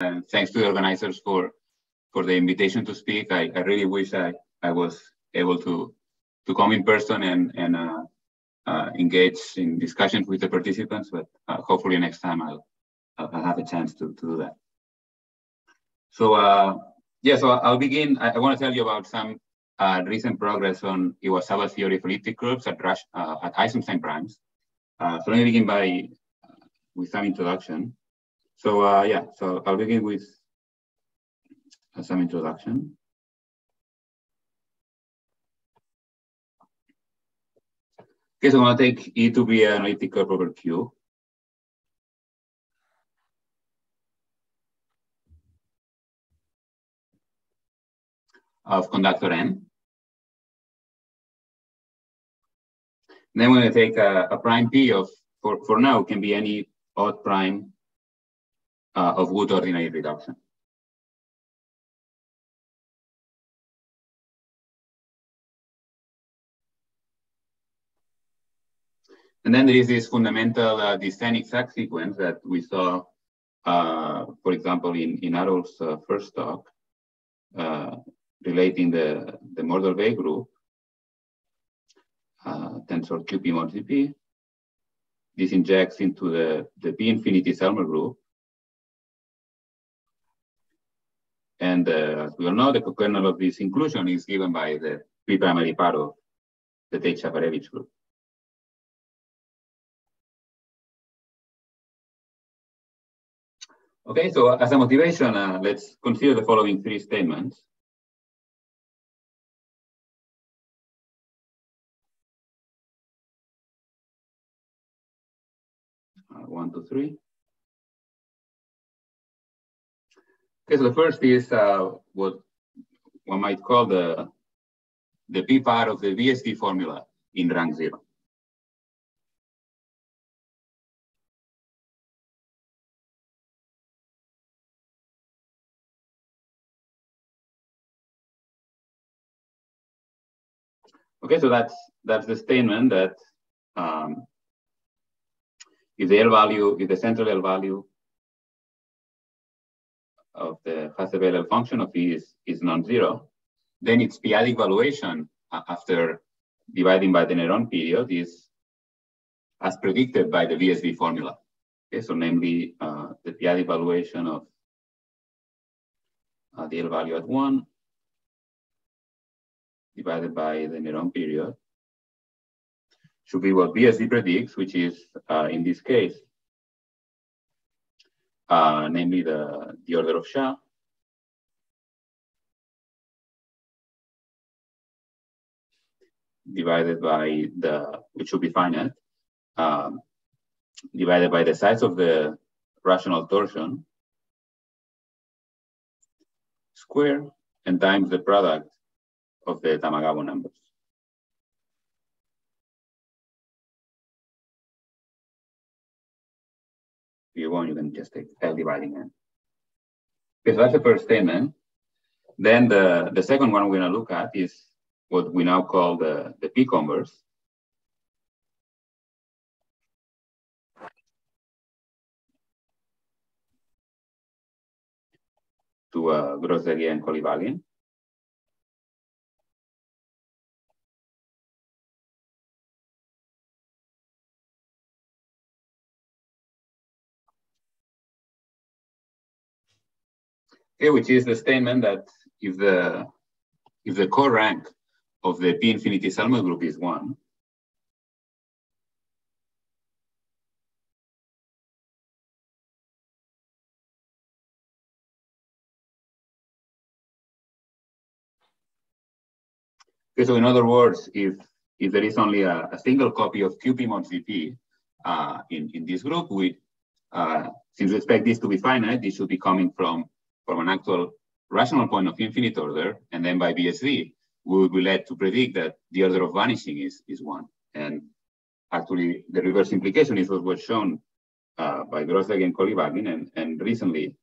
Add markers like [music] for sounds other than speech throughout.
and thanks to the organizers for for the invitation to speak. I, I really wish I, I was able to to come in person and and uh, uh, engage in discussions with the participants, but uh, hopefully next time I'll I'll have a chance to, to do that. So uh, yeah, so I'll begin. I, I, want to tell you about some uh, recent progress on Iwasawa theory of elliptic groups at, uh, at Eisenstein primes. So let me begin by with some introduction. So uh, yeah, so I'll begin with some introduction. Okay, so I'm gonna take E to be an elliptic curve over Q. of conductor N. then we're to take a, a, prime P of, for, for now, can be any odd prime uh, of good ordinary reduction. And then there is this fundamental uh, descent exact sequence that we saw, uh, for example, in, in Adolf's uh, first talk, uh, relating the, the Mordell-Weil group, uh, tensor QP mod ZP. This injects into the, the P infinity Selmer group. And uh, as we all know, the co-kernel of this inclusion is given by the P-primary part of the Tate-Shafarevich group. Okay, so as a motivation, uh, let's consider the following three statements. one, two, three. Okay, so the first is uh, what one might call the, the P part of the BSD formula in rank zero. Okay, so that's that's the statement that um, if the L value, if the central L value of the Hasse-Weil function of E is, is non-zero, then its p-adic valuation after dividing by the Néron period is as predicted by the BSD formula. Okay, so namely uh, the p-adic valuation of uh, the L value at one divided by the Néron period should be what BSD predicts, which is uh, in this case, uh, namely the, the order of Sha. divided by the, which should be finite, um, divided by the size of the rational torsion square and times the product of the Tamagawa numbers. You want, you can just take L dividing N. Okay, so that's the first statement. Then the, the second one we're gonna look at is what we now call the, the P-converse. to uh, Gross-Zagier and. Okay, which is the statement that if the if the corank of the P infinity Selmer group is one, Okay, so in other words, if if there is only a, a single copy of QP mod ZP uh, in, in this group, we, uh, since we expect this to be finite, this should be coming from from an actual rational point of infinite order, and then by BSD, we would be led to predict that the order of vanishing is, is one. And actually, the reverse implication is what was shown uh, by Gross-Zagier and Kolyvagin, and, and recently,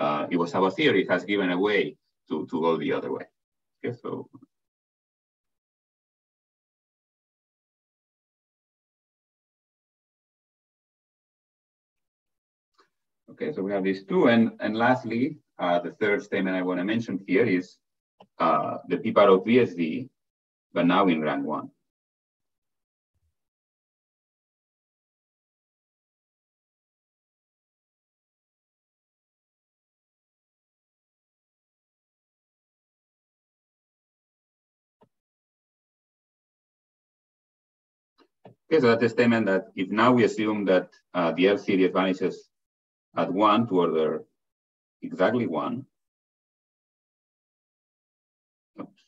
uh, Iwasawa theory has given a way to, to go the other way. Okay, so Okay, so we have these two. And, and lastly, uh, the third statement I want to mention here is uh, the p part of BSD, but now in rank one. Okay, so that's a statement that if now we assume that uh, the L series vanishes at one to order exactly one, Oops.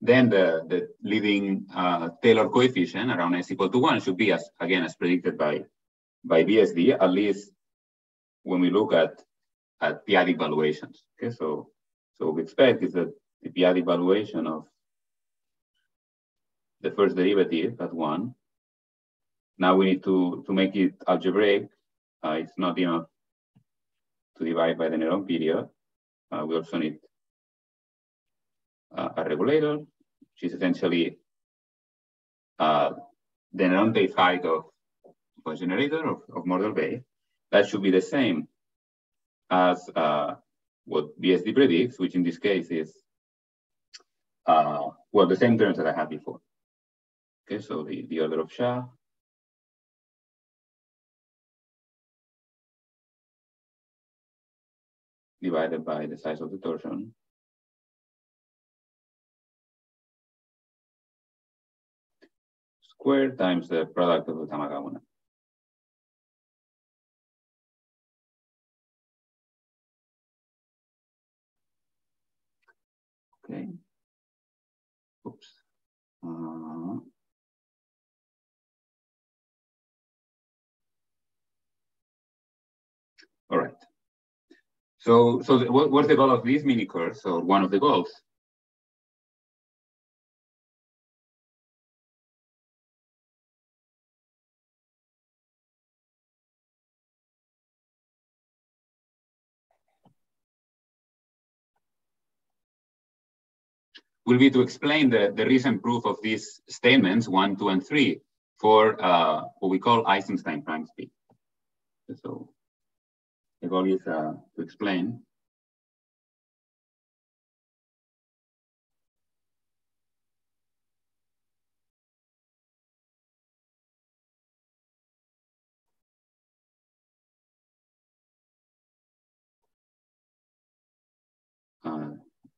then the, the leading uh, Taylor coefficient around s equal to one should be as again as predicted by by BSD, at least when we look at at p-adic valuations. Okay, so so what we expect is that the p-adic valuation of the first derivative at one. Now we need to, to make it algebraic. Uh, it's not enough to divide by the Néron period. Uh, we also need uh, a regulator, which is essentially uh, the Néron base height of, a generator of, of Mordell-Weil. That should be the same as uh, what BSD predicts, which in this case is, uh, well, the same terms that I had before. Okay, so the, the order of Sha. Divided by the size of the torsion. Squared times the product of the Tamagawa. Okay. Oops. Uh, All right. So, so the, what, what's the goal of this mini course, or one of the goals? will be to explain the, the recent proof of these statements, one, two, and three, for uh, what we call Eisenstein prime speed. So the goal is uh, to explain uh,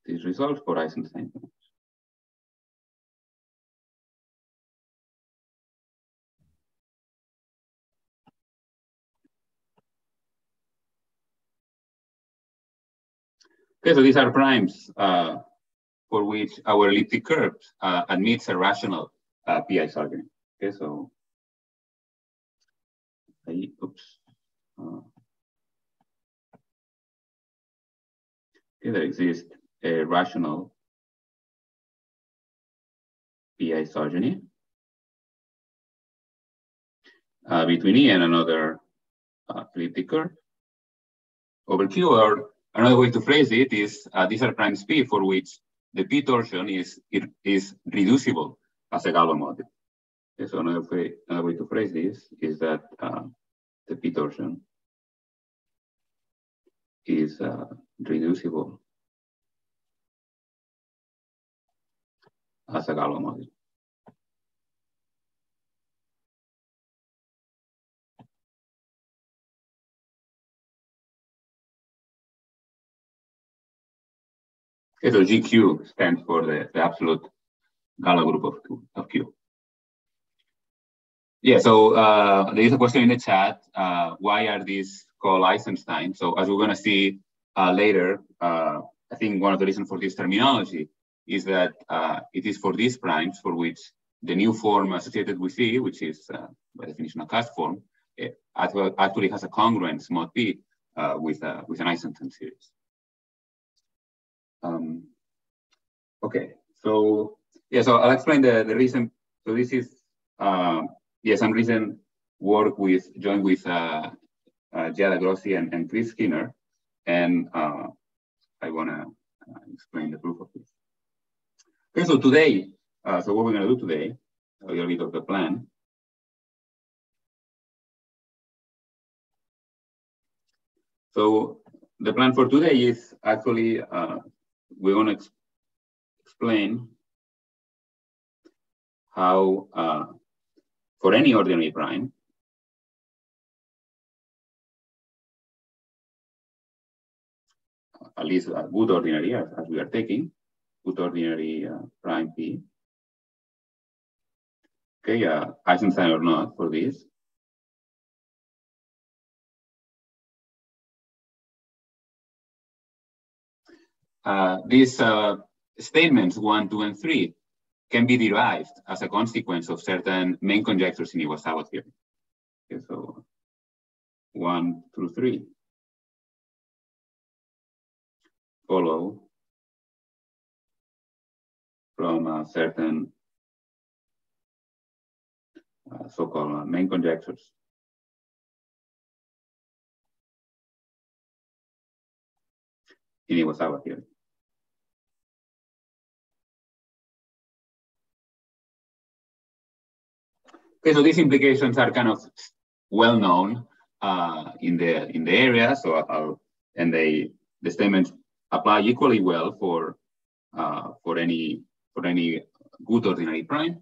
these results for Eisenstein. Okay, so these are primes uh, for which our elliptic curve uh, admits a rational uh, p-isogeny. Okay, so I, oops. Uh, okay, there exists a rational PI isogeny uh, between E and another uh, elliptic curve over Q or Another way to phrase it is uh, these are prime P for which the P torsion is, is reducible as a Galois module. Okay, so another way, another way to phrase this is that uh, the P torsion is uh, reducible as a Galois module. Okay, so GQ stands for the, the absolute Galois group of, two, of Q. Yeah, so uh, there is a question in the chat. Uh, why are these called Eisenstein? So as we're going to see uh, later, uh, I think one of the reasons for this terminology is that uh, it is for these primes for which the new form associated with E, which is uh, by definition a cusp form, actually has a congruence mod P with, with an Eisenstein series. Um, okay, so yeah, so I'll explain the, the reason. So this is, uh, yeah, some recent work with, joined with uh, uh, Giada Grossi and, and Chris Skinner. And uh, I wanna uh, explain the proof of this. Okay, so today, uh, so what we're gonna do today, a little bit of the plan. So the plan for today is actually uh, uh, we want to ex explain how uh, for any ordinary prime, at least a good ordinary as, as we are taking, good ordinary uh, prime p. Okay, uh, Eisenstein or not for this. Uh, these uh, statements one, two, and three can be derived as a consequence of certain main conjectures in Iwasawa theory. Okay, so one through three follow from certain uh, so-called uh, main conjectures. in Iwasawa theory. Okay, so these implications are kind of well known uh, in the in the area. So I'll, and they the statements apply equally well for uh, for any for any good ordinary prime.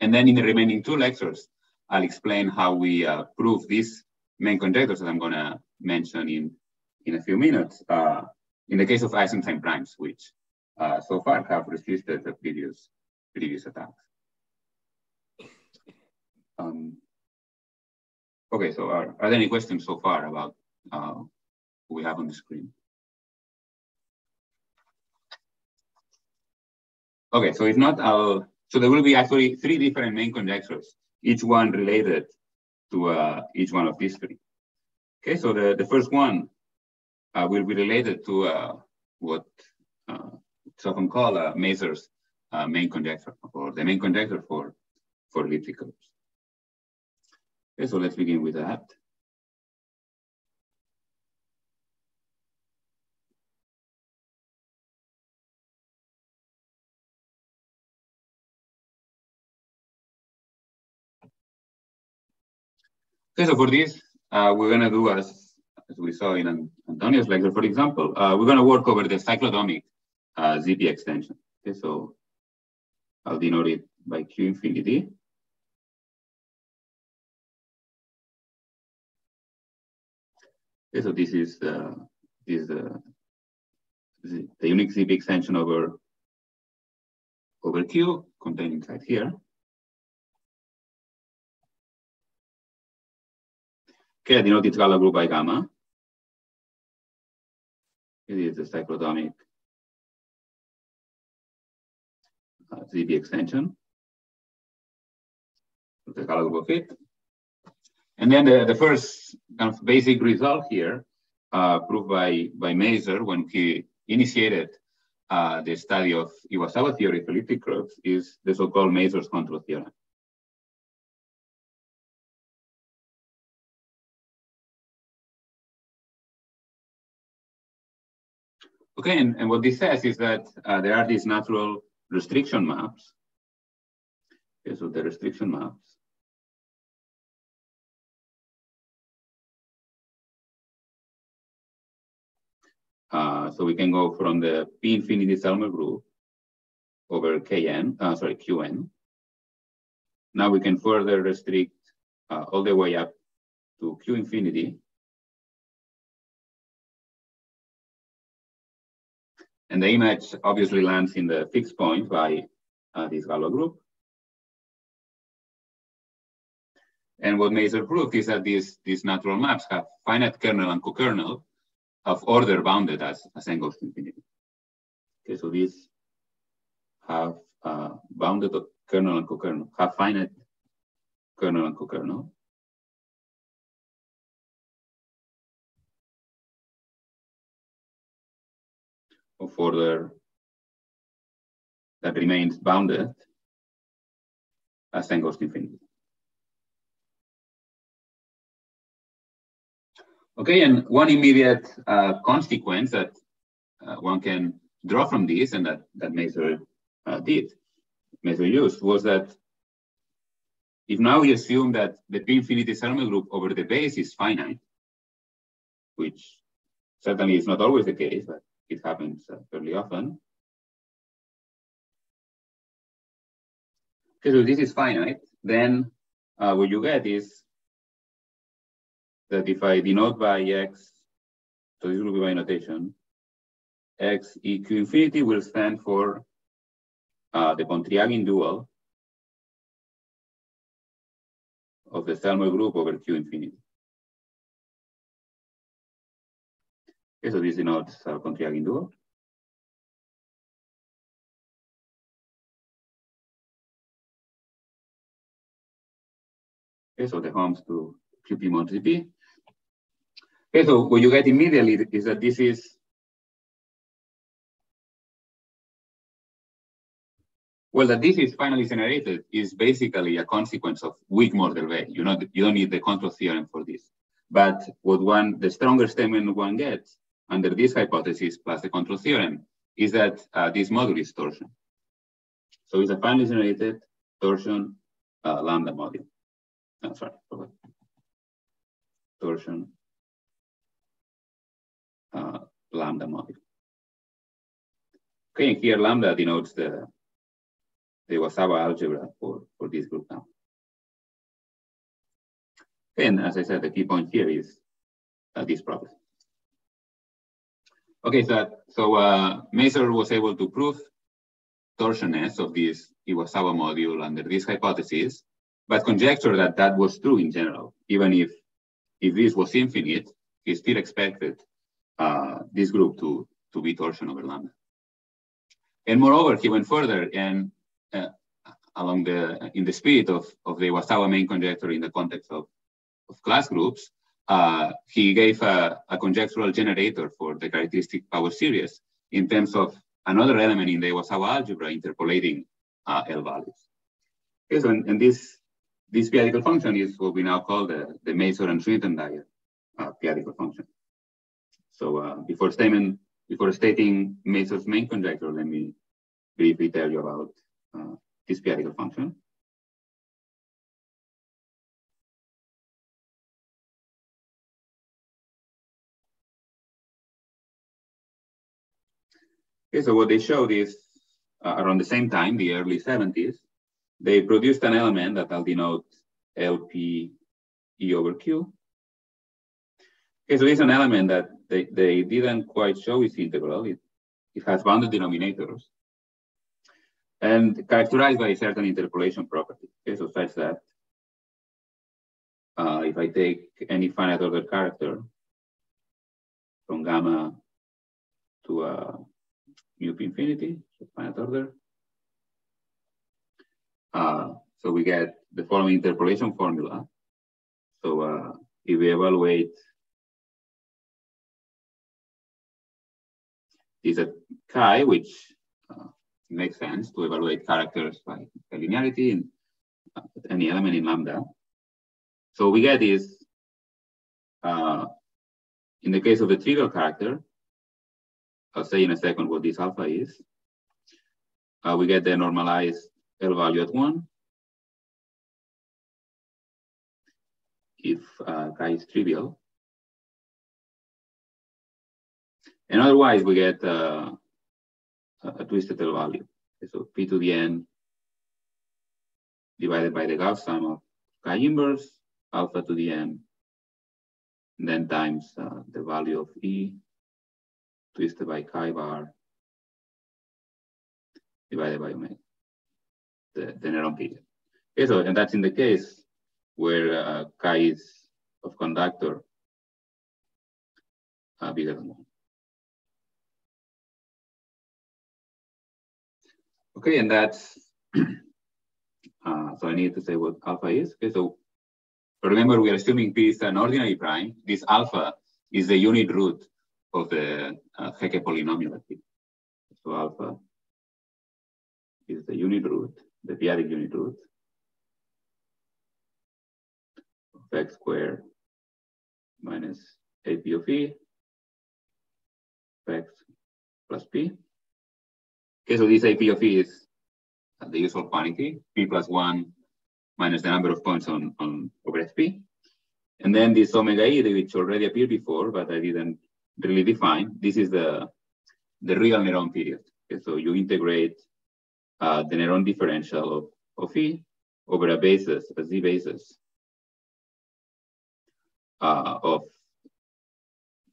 And then in the remaining two lectures, I'll explain how we uh, prove these main conjectures that I'm going to mention in in a few minutes. Uh, in the case of Eisenstein primes, which uh, so far have resisted the previous previous attacks. Um, okay, so are, are there any questions so far about uh, we have on the screen? Okay, so if not, I'll, so there will be actually three different main conjectures, each one related to uh, each one of these three. Okay, so the, the first one uh, will be related to uh, what uh, it's often called uh, Mazur's uh, main conjecture, or the main conjecture for, for elliptic curves. Okay, so let's begin with that. Okay, so for this, uh, we're gonna do as, as we saw in Antonio's lecture, for example, uh, we're gonna work over the cyclotomic uh, ZP extension. Okay, so I'll denote it by Q infinity. Okay, so this is the this is the the, the unique ZP extension over over Q contained inside here. Okay, I denote its Galois group by gamma. It is the cyclotomic uh, ZP extension. The Galois group of it. And then the, the first kind of basic result here, uh, proved by, by Mazur when he initiated uh, the study of Iwasawa theory of elliptic curves is the so-called Mazur's control theorem. Okay, and, and what this says is that uh, there are these natural restriction maps. Okay, so the restriction maps Uh, so we can go from the P infinity Selmer group over Kn, uh, sorry, Qn. Now we can further restrict uh, all the way up to Q infinity. And the image obviously lands in the fixed point by uh, this Galois group. And what Mazur proved is that these, these natural maps have finite kernel and co-kernel of order bounded as, as n goes to infinity. Okay, so these have uh, bounded kernel and co-kernel, have finite kernel and co-kernel. Of order that remains bounded as n goes to infinity. Okay, and one immediate uh, consequence that uh, one can draw from this, and that that Mazur uh, did, Mazur used, was that if now we assume that the P infinity Selmer group over the base is finite, which certainly is not always the case, but it happens uh, fairly often. Okay, so this is finite. Then uh, what you get is that if I denote by x, so this will be my notation, x eq infinity will stand for uh, the Pontryagin dual of the Selmer group over Q infinity. Okay, so this denotes uh, Pontryagin dual. Okay, so the Homs to QP mod ZP. Okay, so what you get immediately is that this is Well, that this is finitely generated is basically a consequence of weak Mordell-Weil. You know, you don't need the control theorem for this. But what one, the stronger statement one gets under this hypothesis plus the control theorem is that uh, this module is torsion. So it's a finitely generated torsion uh, lambda module. Oh, sorry, torsion uh, lambda module. Okay, and here lambda denotes the the Iwasawa algebra for, for this group now. And as I said, the key point here is uh, this property. Okay, so, so uh, Mazur was able to prove torsionness of this Iwasawa module under this hypothesis, but conjecture that that was true in general. Even if, if this was infinite, he still expected uh, this group to, to be torsion over lambda. And moreover, he went further and uh, along the in the spirit of, of the Iwasawa main conjecture in the context of, of class groups, uh, he gave a, a, conjectural generator for the characteristic power series in terms of another element in the Iwasawa algebra interpolating uh, L values. Okay, so and, and this this p-adic L-function is what we now call the, the Mazur and Swinnerton uh, p-adic L-function. So uh, before statement before stating Mazur's main conjecture, let me briefly tell you about uh, this p-adic L-function. Okay, so what they showed is uh, around the same time, the early 70s, they produced an element that I'll denote LP E over Q. Okay, so it's an element that they, they didn't quite show is integral. It, it has bounded denominators and characterized by a certain interpolation property. Okay, so such that uh, if I take any finite order character from gamma to uh, mu p infinity, so finite order, uh, so we get the following interpolation formula. So uh, if we evaluate is a chi, which uh, makes sense to evaluate characters by, linearity in uh, any element in lambda. So we get is, uh, in the case of the trivial character, I'll say in a second what this alpha is. Uh, we get the normalized L value at one. If uh, chi is trivial. And otherwise we get uh, a twisted value. So P to the N divided by the Gauss sum of chi inverse, alpha to the N, then times uh, the value of E twisted by chi bar divided by omega, the, the Néron period. Okay, so, and that's in the case where uh, chi is of conductor uh, bigger than one. Okay, and that's, [clears throat] uh, so I need to say what alpha is. Okay, so remember we are assuming P is an ordinary prime. This alpha is the unit root of the uh, Hecke polynomial. So alpha is the unit root, the p-adic unit root of x squared minus AP of E, x plus P. Okay, so this AP of E is the usual quantity, P plus one minus the number of points on, on over SP. And then this omega e, which already appeared before, but I didn't really define. This is the, the real Néron period. Okay, so you integrate uh, the Néron differential of, of E over a basis, a Z basis uh, of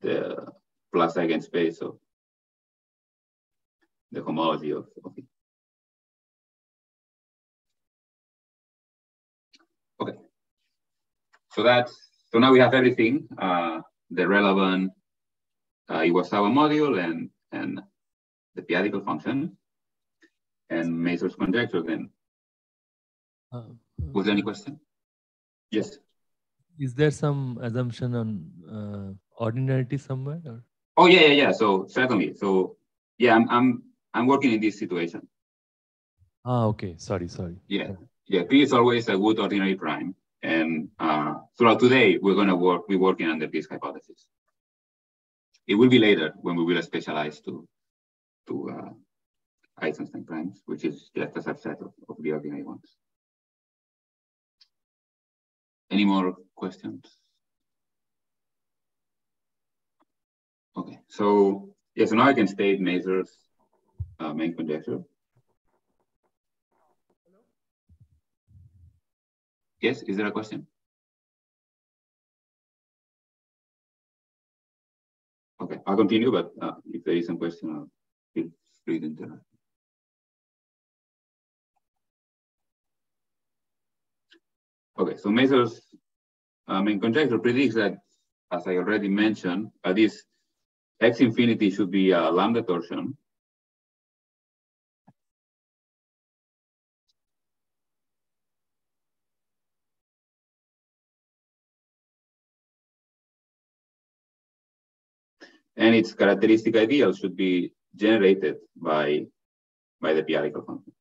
the plus eigenspace of the homology of, of E. Okay. So that's, so now we have everything, uh, the relevant uh, Iwasawa module and, and the p-adic L-function and Mazur's conjecture then. Uh, Was there any question? Yes. Is there some assumption on uh, ordinarity somewhere? Or? Oh yeah, yeah, yeah. So certainly. So yeah, I'm I'm I'm working in this situation. Ah, okay. Sorry, sorry. Yeah, yeah. P is always a good ordinary prime, and uh, throughout today we're gonna work. We're working under this hypothesis. It will be later when we will specialize to to uh, Eisenstein primes, which is just a subset of, of the ordinary ones. Any more questions? Okay, so yeah, so now I can state uh, main conjecture. Yes, is there a question? Okay, I'll continue, but uh, if there is some question, I'll feel free to interrupt. Okay, so Mazur's uh, main conjecture predicts that, as I already mentioned, uh, this x infinity should be a lambda torsion. And its characteristic ideal should be generated by, by the p-adic L-function.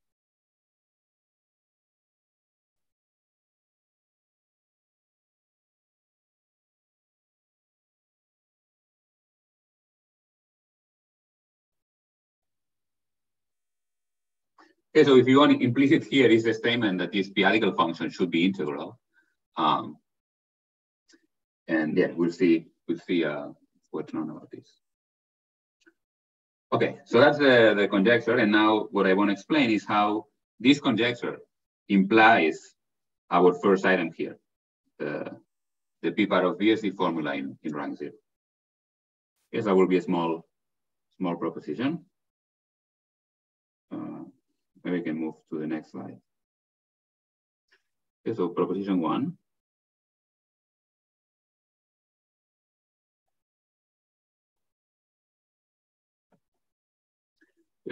Okay, so if you want implicit here is the statement that this p-adic L-function should be integral. Um, and yeah, we'll see, we'll see uh, what's known about this. Okay, so that's the, the conjecture. And now what I want to explain is how this conjecture implies our first item here, the, the p power of BSD formula in, in rank zero. Yes, that will be a small, small proposition. Uh, maybe we can move to the next slide. Okay, so proposition one.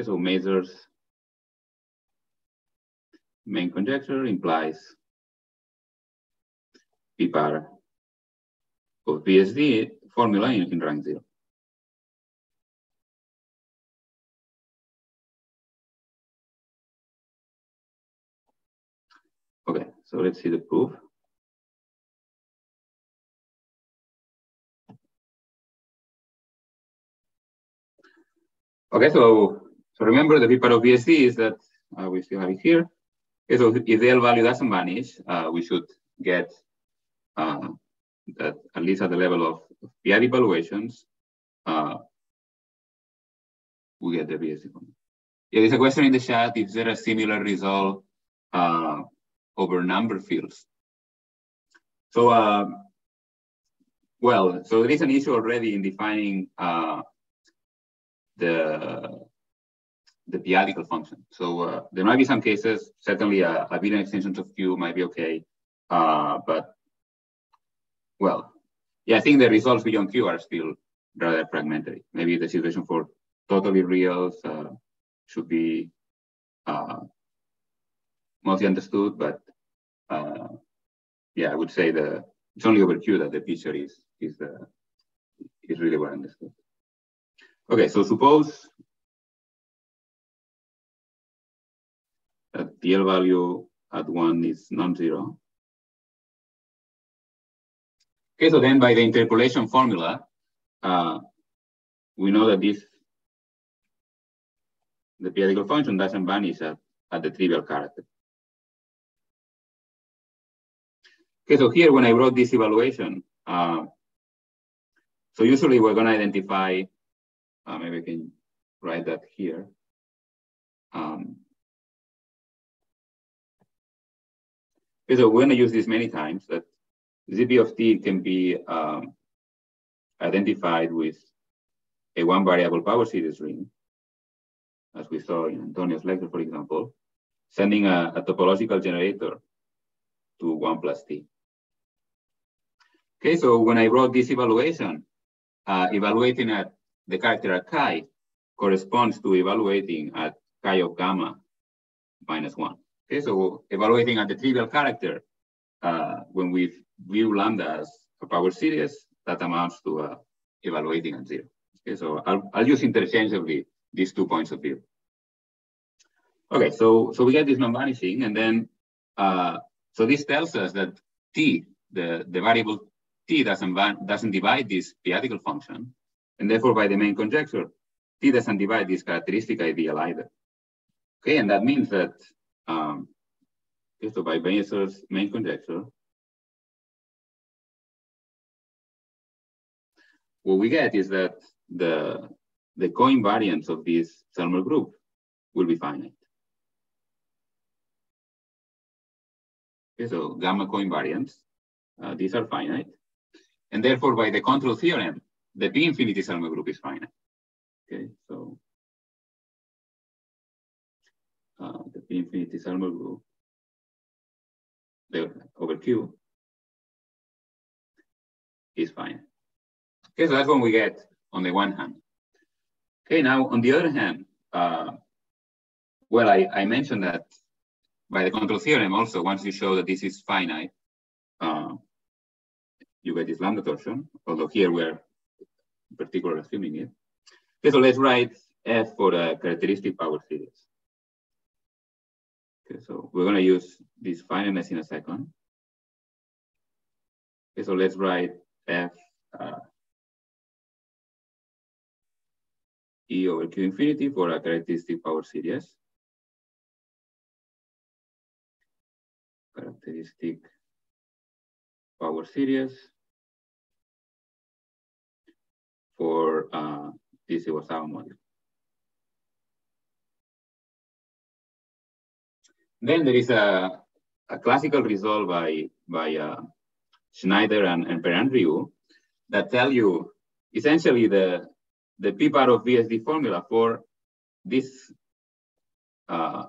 So Mazur's main conjecture implies P bar of BSD formula in, in rank zero. Okay, so let's see the proof. Okay, so so remember the p part of BSD is that uh, we still have it here. So if the L value doesn't vanish, uh, we should get uh, that at least at the level of PI evaluations, uh, we get the BSD. Yeah, there's a question in the chat. Is there a similar result uh, over number fields. So, uh, well, so there is an issue already in defining uh, the the p-adic L-function. So uh, there might be some cases, certainly a, a Abelian extension of Q might be okay, uh, but well, yeah, I think the results beyond Q are still rather fragmentary. Maybe the situation for totally reals uh, should be uh, mostly understood, but uh, yeah, I would say the it's only over Q that the picture is is uh, is really well understood. Okay, so suppose that the L value at one is non-zero. Okay, so then by the interpolation formula, uh, we know that this the p-adic L-function doesn't vanish at, at the trivial character. Okay, so here when I wrote this evaluation, uh, so usually we're gonna identify, uh, maybe we can write that here. Um, so we're gonna use this many times that ZP of t can be um, identified with a one variable power series ring, as we saw in Antonio's lecture, for example, sending a, a topological generator to one plus t. Okay, so when I wrote this evaluation, uh, evaluating at the character chi corresponds to evaluating at chi of gamma minus one. Okay, so evaluating at the trivial character, uh, when we view lambda as a power series, that amounts to uh, evaluating at zero. Okay, so I'll, I'll use interchangeably these two points of view. Okay, so so we get this non-vanishing, and then uh, so this tells us that t, the the variable t doesn't doesn't divide this p-adic L-function, and therefore by the main conjecture, t doesn't divide this characteristic ideal either. Okay, and that means that um, so by Mazur's main conjecture, what we get is that the, the co-invariance of this Selmer group will be finite. Okay, so gamma co-invariants, uh, these are finite. And therefore, by the control theorem, the P infinity Selmer group is finite. Okay, so uh, the P infinity Selmer group over Q is fine. Okay, so that's what we get on the one hand. Okay, now on the other hand, uh, well, I, I mentioned that by the control theorem also, once you show that this is finite, uh, you get this lambda torsion, although here we're in particular assuming it. Okay, so let's write F for a characteristic power series. Okay, so we're gonna use this finiteness in a second. Okay, so let's write F uh, E over Q infinity for a characteristic power series. Characteristic power series for uh, this Iwasawa module. Then there is a, a classical result by, by uh, Schneider and, and Perrin-Riou that tell you essentially the, the p part of BSD formula for this uh,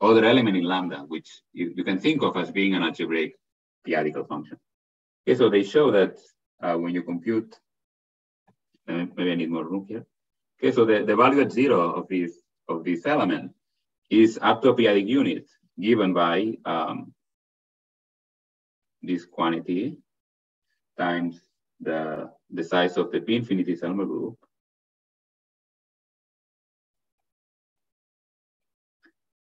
other element in lambda, which you, you, can think of as being an algebraic p-adic L-function. Okay, so they show that uh, when you compute, uh, maybe I need more room here. Okay, so the, the value at zero of this of this element is up to a p-adic unit given by um, this quantity times the, the size of the P infinity Selmer group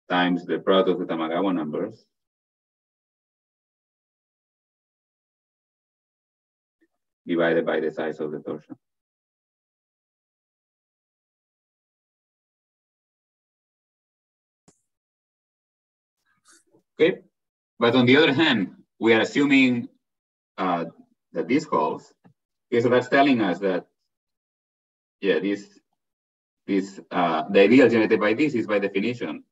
times the product of the Tamagawa numbers divided by the size of the torsion. Okay, but on the other hand, we are assuming uh, that this holds. Okay, so that's telling us that, yeah, this, this, uh, the ideal generated by this is by definition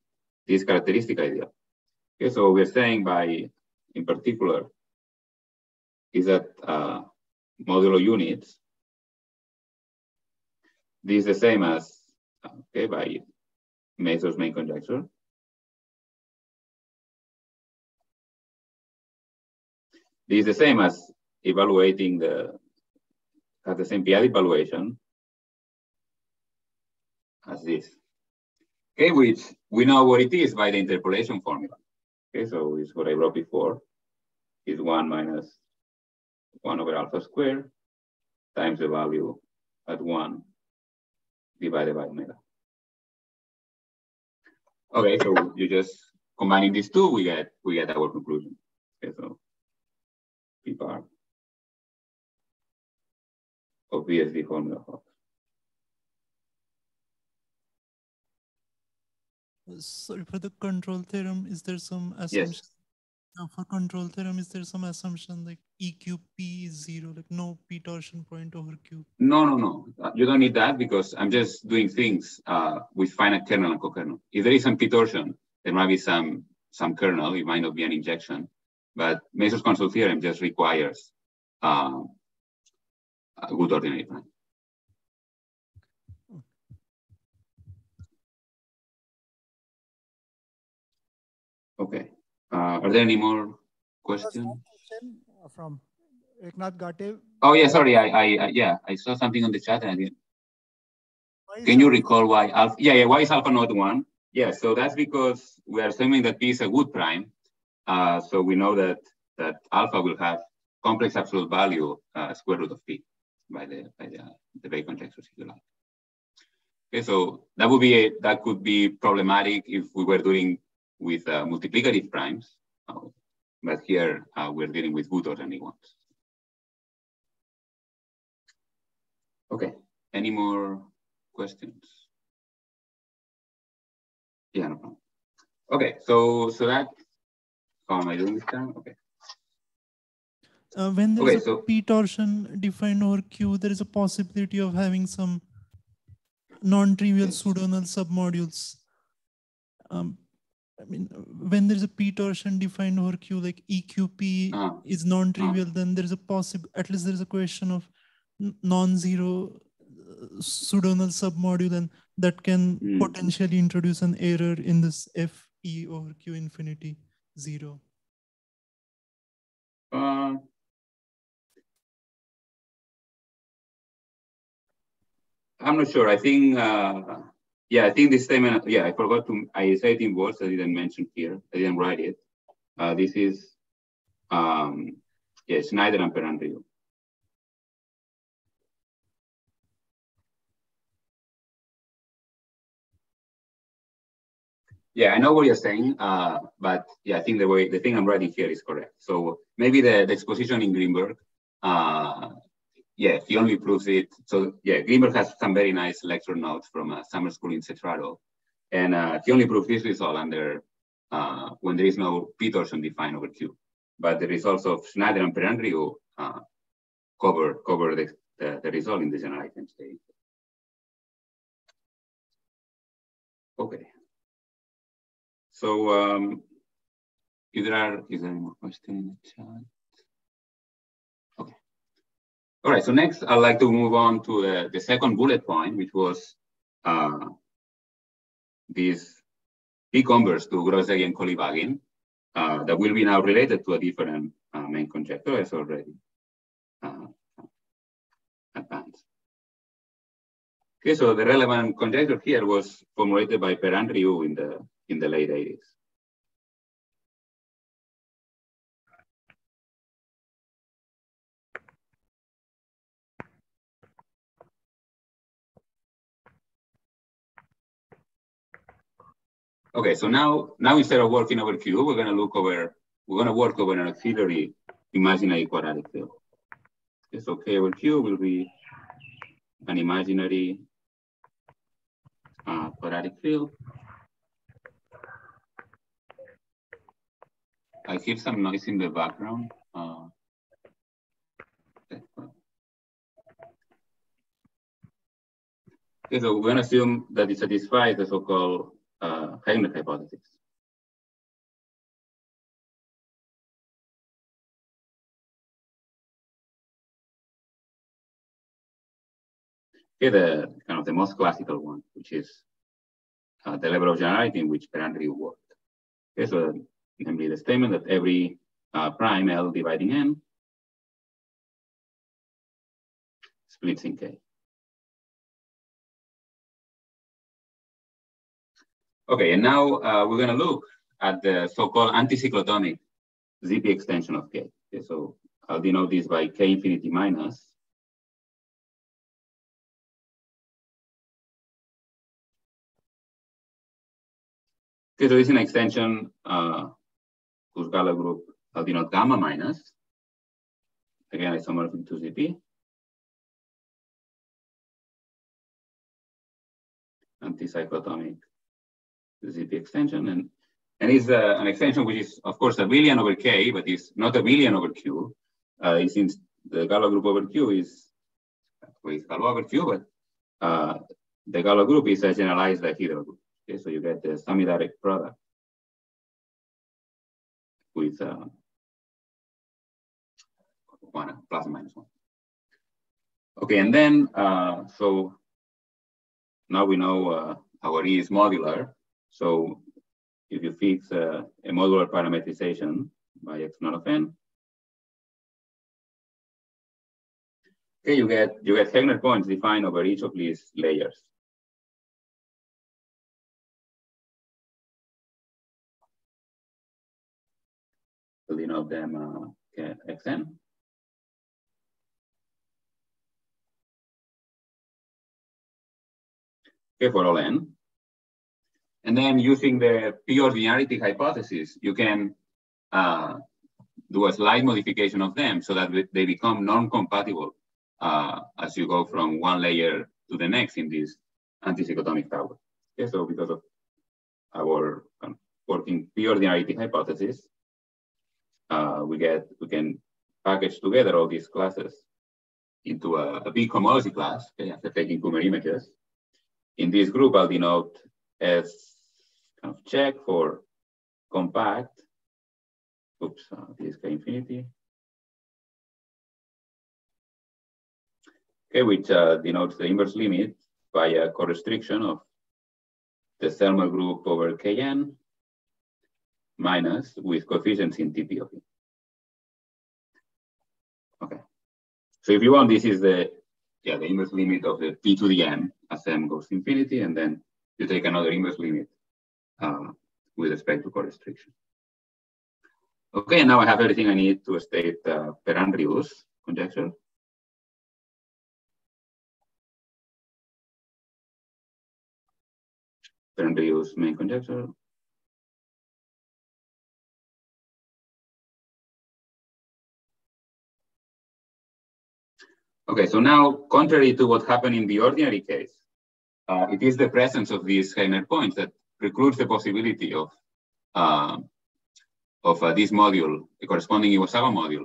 this characteristic ideal. Okay, so we're saying by, in particular, is that uh, modulo units, this is the same as, okay, by Mazur's main conjecture. This is the same as evaluating the, has the same PI evaluation as this okay, which we know what it is by the interpolation formula. Okay, so it's what I wrote before, is one minus one over alpha squared times the value at one divided by omega. Okay, so you just combining these two, we get we get our conclusion. Okay, so P bar of BSD Sorry, for the control theorem, is there some assumption? Yes. for control theorem, is there some assumption like EQP is zero, like no P torsion point over Q? No, no, no. Uh, you don't need that because I'm just doing things uh, with finite kernel and co-kernel. If there is some P torsion, there might be some some kernel. It might not be an injection, but Mazur's control theorem just requires uh, a good ordinary prime. Okay. Uh, are there any more questions? Question from Eknath Ghate. Oh yeah, sorry. I, I, yeah, I saw something on the chat and I didn't. Can you recall why alpha? Yeah, yeah. Why is alpha not one? Yeah, so that's because we are assuming that P is a good prime. Uh, so we know that that alpha will have complex absolute value uh, square root of P by the by the, the Bacon conjectures, if you like. Okay, so that would be a, that could be problematic if we were doing with uh, multiplicative primes, uh, but here uh, we're dealing with good ordinary ones. Okay, any more questions? Yeah, no problem. Okay, so so that I this time? Okay. Uh, when there's Okay, a so- P torsion defined over Q, there is a possibility of having some non-trivial pseudo-null submodules. Um, I mean, uh, when there's a P torsion defined over Q, like EQP Ah, is non-trivial, then there's a possible, at least there's a question of non-zero uh, pseudo-null submodule, and that can Hmm. potentially introduce an error in this F E over Q infinity zero. uh, I'm not sure. I think, uh, yeah, I think this statement, yeah, I forgot to, I said it in words, I didn't mention here, I didn't write it. Uh, this is, um, yeah, Schneider and Perrin-Riou. Yeah, I know what you're saying, uh, but yeah, I think the way the thing I'm writing here is correct. So maybe the, the exposition in Greenberg, uh, yeah, he only proves it. So yeah, Greenberg has some very nice lecture notes from a summer school in Cetraro, and uh, he only proves this result under uh, when there is no P torsion defined over Q. But the results of Schneider and Perrin-Riou uh, cover cover the, the, the result in the generalized state. Okay. So um, if there are, is there any more question in the chat? Okay. All right, so next I'd like to move on to the, the second bullet point, which was uh, this p-converse to Gross-Zagier and Kolyvagin uh, that will be now related to a different uh, main conjecture as already uh, advanced. Okay, so the relevant conjecture here was formulated by Perrin-Riou in the in the late 80s. Okay, so now now instead of working over Q, we're gonna look over we're gonna work over an auxiliary imaginary quadratic field. Okay, so K over Q will be an imaginary uh, quadratic field. I hear some noise in the background. Uh, okay, so we're going to assume that it satisfies the so-called uh, Heegner hypothesis. Okay, the kind of the most classical one, which is uh, the level of generality in which Perrin worked. Okay, so namely the statement that every uh, prime L dividing N splits in K. Okay, and now uh, we're going to look at the so-called anticyclotomic ZP extension of K. Okay, so I'll denote this by K infinity minus Okay, so this is an extension uh, Galois group I'll denote gamma minus. Again, isomorphic to ZP. Anticyclotomic ZP extension. And and it's uh, an extension which is, of course, abelian over k, but it's not abelian over q. Uh, since the Galois group over q is with Galois over q, but uh, the Galois group is a generalized dihedral group. Okay, so you get the semi-direct product with uh, one plus minus one. Okay, and then uh, so now we know uh, our E is modular. So if you fix uh, a modular parametrization by x of n, okay, you get you get Heegner points defined over each of these layers. Denote them uh. Okay, for all n. And then using the p-ordinarity hypothesis, you can uh, do a slight modification of them so that they become norm-compatible uh, as you go from one layer to the next in this anticyclotomic tower. Okay, so because of our um, working p-ordinarity hypothesis, uh, we get we can package together all these classes into a, a big homology class okay, after taking Kummer images. In this group, I'll denote as kind of check for compact. Oops, uh, this k infinity. Okay, which uh, denotes the inverse limit by a co-restriction of the Selmer group over Kn minus with coefficients in TP of it. Okay. So if you want, this is the yeah the inverse limit of the P to the M as M goes to infinity, and then you take another inverse limit uh, with respect to co-restriction. Okay, now I have everything I need to state uh, Perrin-Riou's conjecture. Perrin-Riou's main conjecture. Okay, so now, contrary to what happened in the ordinary case, uh, it is the presence of these Heegner points that precludes the possibility of uh, of uh, this module, the corresponding Iwasawa module,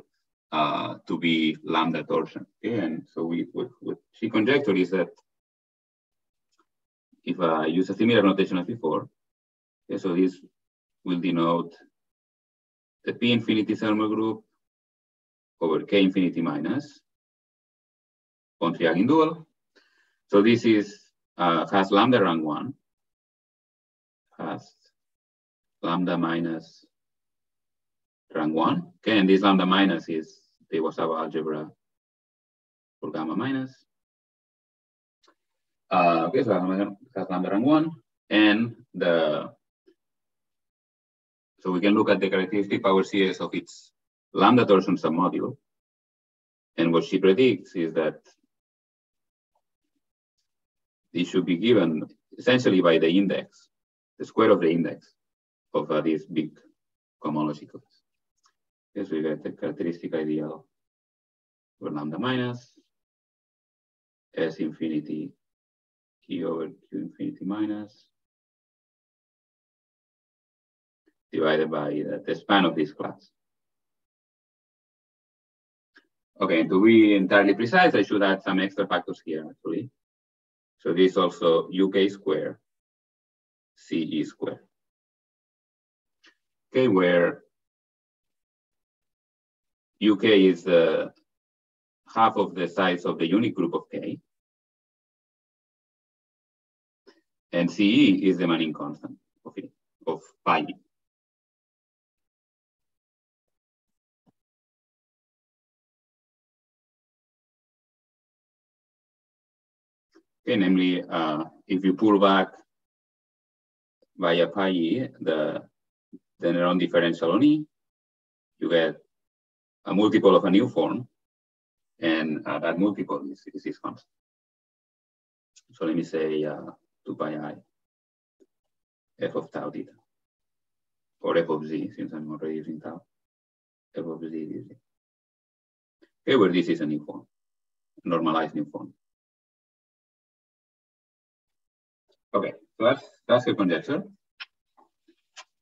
uh, to be lambda torsion. Okay, and so we what, what she conjectured is that if I use a similar notation as before, okay, so this will denote the P infinity Selmer group over K infinity minus von Triagin dual. So this is uh, has lambda rank one, has lambda minus rank one. Okay, and this lambda minus is the Iwasawa algebra for gamma minus. Uh, okay, so has lambda rank one, and the so we can look at the characteristic power series of its lambda torsion submodule. And what she predicts is that this should be given essentially by the index, the square of the index of uh, this big cohomology. Yes, we get the characteristic ideal for lambda minus S infinity Q over Q infinity minus divided by the, the span of this class. Okay, to be entirely precise, I should add some extra factors here actually. So this is also UK square, CE square. Okay, where UK is uh, half of the size of the unit group of K. And CE is the Manin constant of, it, of pi. Namely, uh, if you pull back via pi the, the Néron differential on E, you get a multiple of a new form, and uh, that multiple is, is this constant. So let me say uh, 2 pi i f of tau theta, or f of z, since I'm already using tau, f of z is Okay, where this is a new form, normalized new form. Okay, so that's that's the conjecture.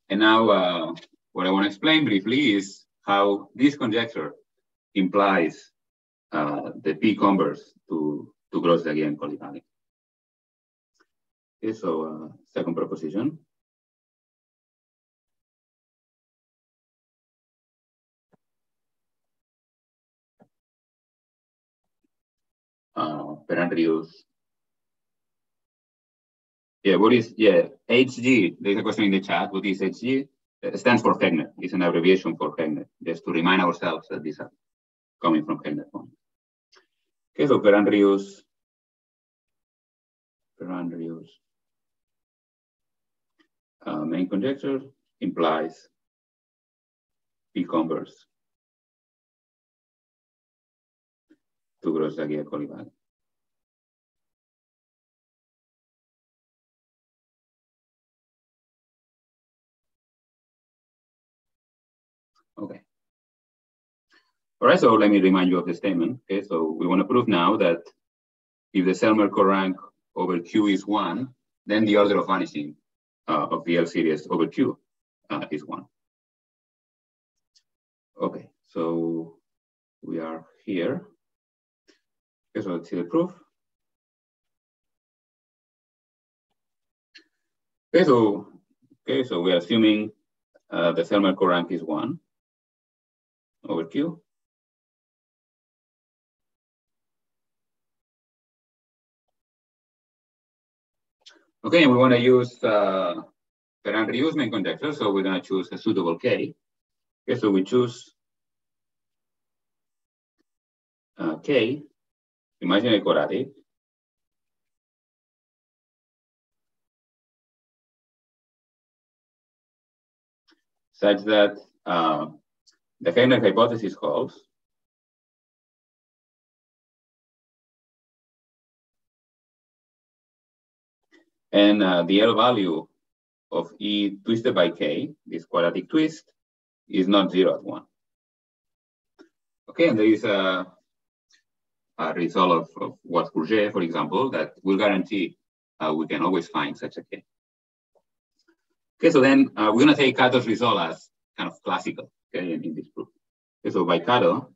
and now uh, what I want to explain briefly is how this conjecture implies uh, the P converse to, to Gross-Zagier and Kolyvagin. Okay, so uh, second proposition. Uh, Perrin-Riou's yeah, what is, yeah, HG, there's a question in the chat, what is HG? It stands for Heegner, it's an abbreviation for Heegner, just to remind ourselves that these are coming from points. Okay, so Perrin-Riou's, Perrin-Riou's uh, main conjecture implies P converse to Gross-Zagier Kolyvagin. Okay. All right, so let me remind you of the statement. Okay, so we want to prove now that if the Selmer rank over Q is one, then the order of vanishing uh, of the L series over Q uh, is one. Okay, so we are here. Okay, so let's see the proof. Okay, so okay, so we are assuming uh, the Selmer rank is one over Q. Okay, we want to use uh, Perrin-Riou's main conjecture, so we're going to choose a suitable K. Okay, so we choose uh, K, imaginary quadratic, such that uh, the Heegner hypothesis holds. And uh, the L value of E twisted by K, this quadratic twist, is not zero at one. Okay, and there is a, a result of, of Waldspurger, for example, that will guarantee uh, we can always find such a K. Okay, so then uh, we're gonna take Kato's result as kind of classical okay, in, in this proof. Okay, so Kato,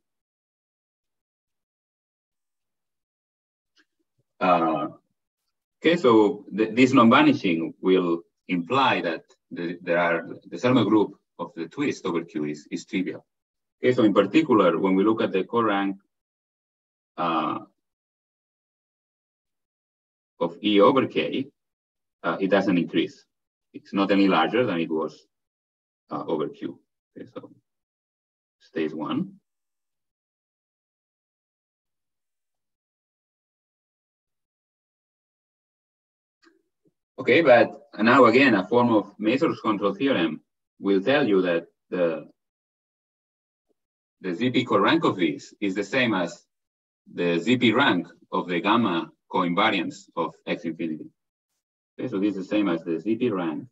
uh, okay, so th this non-vanishing will imply that the, there are the Selmer group of the twist over Q is, is trivial. Okay, so in particular, when we look at the corank uh, of E over K, uh, it doesn't increase. It's not any larger than it was uh, over Q. Okay, so stays one. Okay, but now again, a form of Mazur's control theorem will tell you that the, the ZP corank of this is the same as the ZP rank of the gamma coinvariance of X infinity. Okay, so this is the same as the ZP rank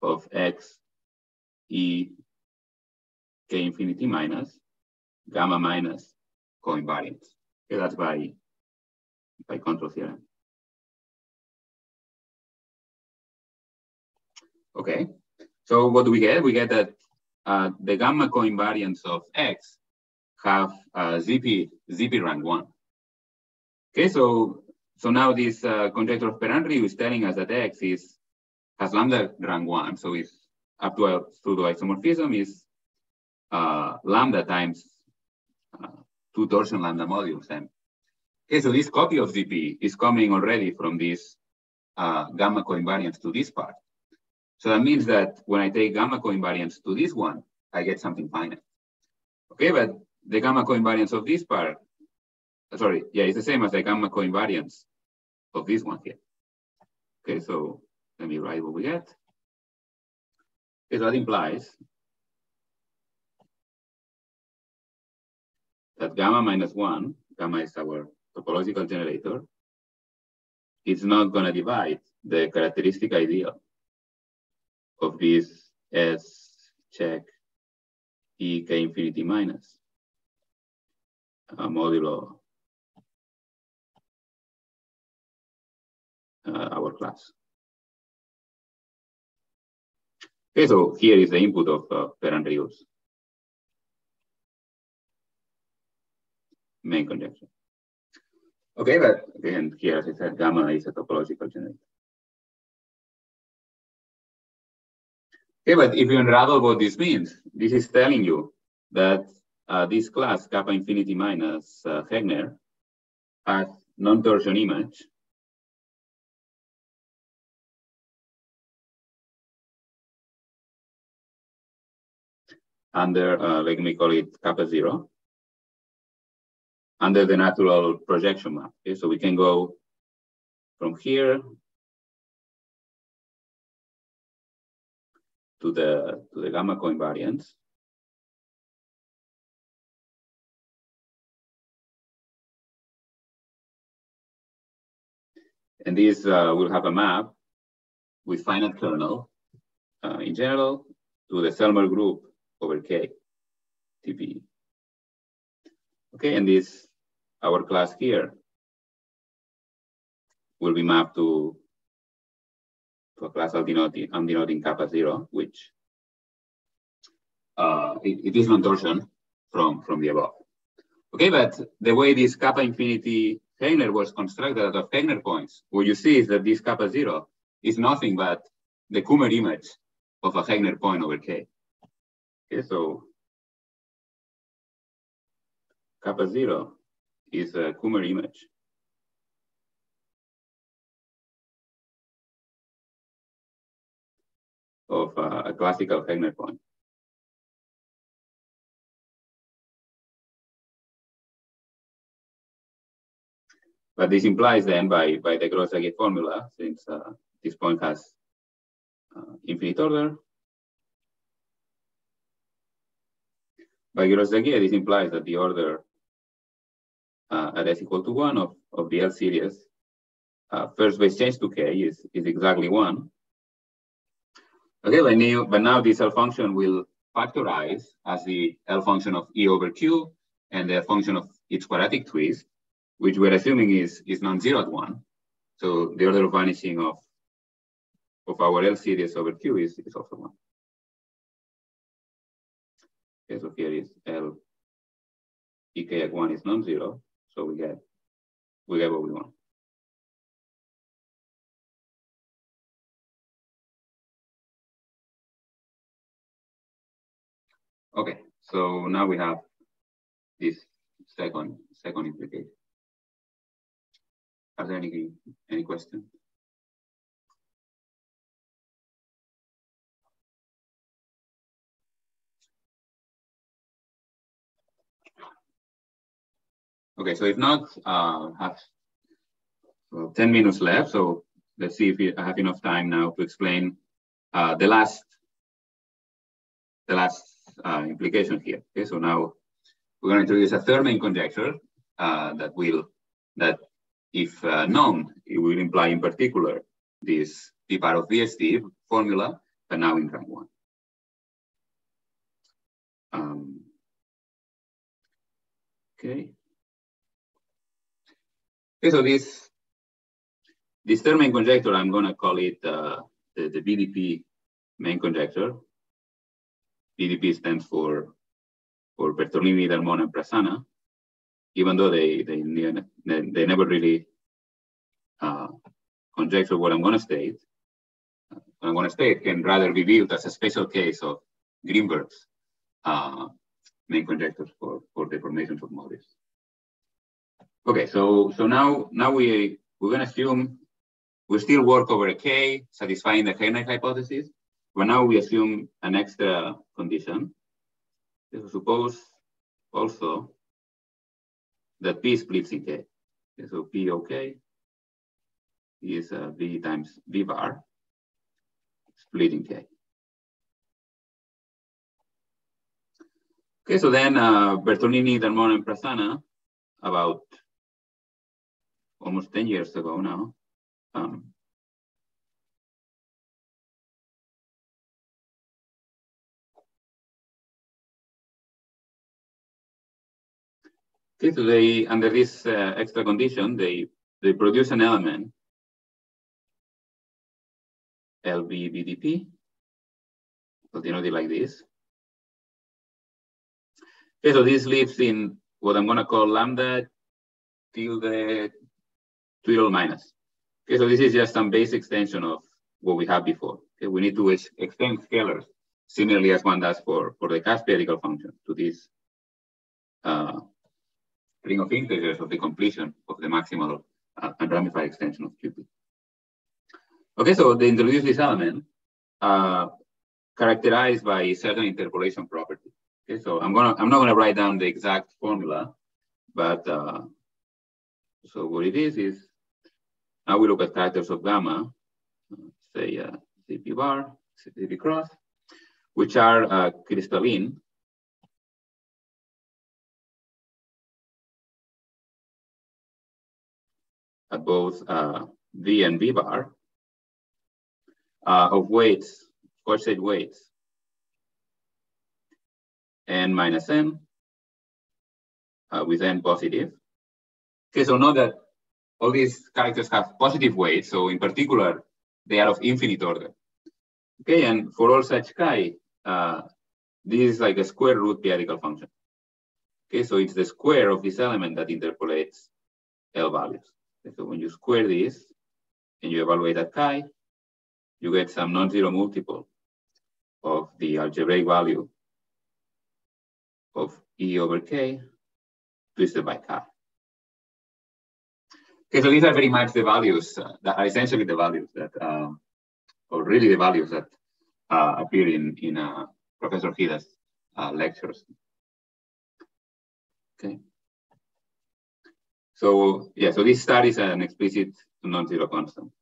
of X E K infinity minus gamma minus coinvariance. Okay, that's by, by control theorem. Okay, so what do we get? We get that uh, the gamma coinvariants of X have uh, ZP, ZP rank one. Okay, so so now this uh, conjecture of Perrin-Riou is telling us that X is has lambda rank one, so it's up to a pseudo isomorphism is uh, lambda times uh, two torsion lambda modules m. Okay, so this copy of ZP is coming already from this uh, gamma coinvariance to this part. So that means that when I take gamma coinvariance to this one, I get something finite. Okay, but the gamma coinvariance of this part, sorry, yeah, it's the same as the gamma coinvariance of this one here. Okay, so let me write what we get. So that implies that gamma minus one, gamma is our topological generator, it's not going to divide the characteristic ideal of this S check E k infinity minus modulo uh, our class. Okay, so here is the input of uh, Perrin-Riou's main conjecture. Okay, but again, here, as I said, gamma is a topological generator. Okay, but if you unravel what this means, this is telling you that uh, this class, kappa infinity minus uh, Heegner, has non-torsion image under, uh, let me call it kappa zero, under the natural projection map. Okay, so we can go from here to the to the gamma coinvariance. And this uh, will have a map with finite kernel uh, in general to the Selmer group over K, TP. Okay, and this, our class here will be mapped to, to a class denoting, I'm denoting kappa zero, which uh, it, it is non-torsion from, from the above. Okay, but the way this kappa infinity Heegner was constructed out of Heegner points, what you see is that this kappa zero is nothing but the Kummer image of a Heegner point over K. Okay, so kappa zero is a Kummer image. of uh, a classical Heegner point. But this implies then by, by the Gross-Zagier formula, since uh, this point has uh, infinite order, By Gross-Zagier, this implies that the order uh, at s equal to 1 of, of the L series uh, first base change to k is, is exactly 1. Okay, but now, but now this L function will factorize as the L function of E over Q and the function of its quadratic twist, which we're assuming is, is non-zero at 1. So the order of vanishing of, of our L series over Q is, is also 1 case of here is L DK at one is non-zero, so we get we get what we want. Okay, so now we have this second second implication. Are there any any questions? Okay, so if not, uh, have well, 10 minutes left. So let's see if I have enough time now to explain uh, the last the last uh, implication here. Okay, so now we're going to introduce a third main conjecture uh, that will that if uh, known, it will imply in particular this p part of BSD formula, but now in rank one. Um, okay. Okay, so this this third main conjecture, I'm going to call it uh, the, the BDP main conjecture. BDP stands for for Bertolini, Darmon, and Prasanna, even though they they they, never really uh, conjecture what I'm going to state. What I'm going to state can rather be viewed as a special case of Greenberg's uh, main conjectures for for deformations of motives. Okay, so so now now we we're gonna assume we still work over a k, satisfying the Heegner hypothesis, but now we assume an extra condition. So suppose also that p splits in k. So p ok is uh, v times v bar split in k. Okay, so then uh, Bertolini, Darmon, and Prasanna about almost 10 years ago now. Um, so they, under this uh, extra condition, they, they produce an element, LBBDP, it like this. Okay, so this lives in what I'm gonna call lambda tilde twiddle minus. Okay, so this is just some base extension of what we had before. Okay, we need to ex extend scalars similarly as one does for, for the Katz p-adic L function to this uh, ring of integers of the completion of the maximal uh, and ramified extension of QP. Okay, so they introduce this element uh, characterized by certain interpolation property. Okay, so I'm gonna I'm not gonna write down the exact formula, but uh, so what it is is now we look at characters of gamma, say uh, CP bar, CP cross, which are uh, crystalline. At both uh, V and V bar uh, of weights, Schwarzschild weights, n minus n uh, with n positive. Okay, so now that all these characters have positive weights. So in particular, they are of infinite order. Okay, and for all such chi, uh, this is like a square root p-adic L function. Okay, so it's the square of this element that interpolates L values. Okay, so when you square this and you evaluate at chi, you get some non-zero multiple of the algebraic value of E over K twisted by chi. Okay, so these are very much the values uh, that are essentially the values that, um, or really the values that uh, appear in, in uh, Professor Hida's uh, lectures. Okay. So yeah, so this study is an explicit non-zero constant.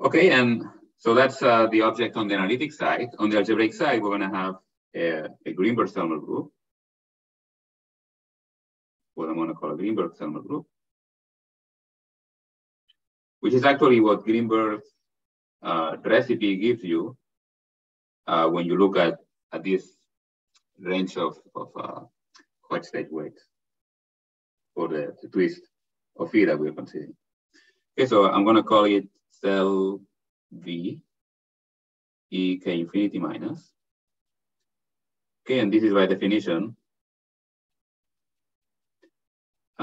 Okay, and so that's uh, the object on the analytic side. On the algebraic side, we're going to have a, a Greenberg-Selmer group, what I'm going to call a Greenberg-Selmer group, which is actually what Greenberg's uh, recipe gives you uh, when you look at, at this range of, of uh, state weights for the, the twist of phi that we're considering. Okay, so I'm going to call it cell V E k infinity minus. Okay, and this is by definition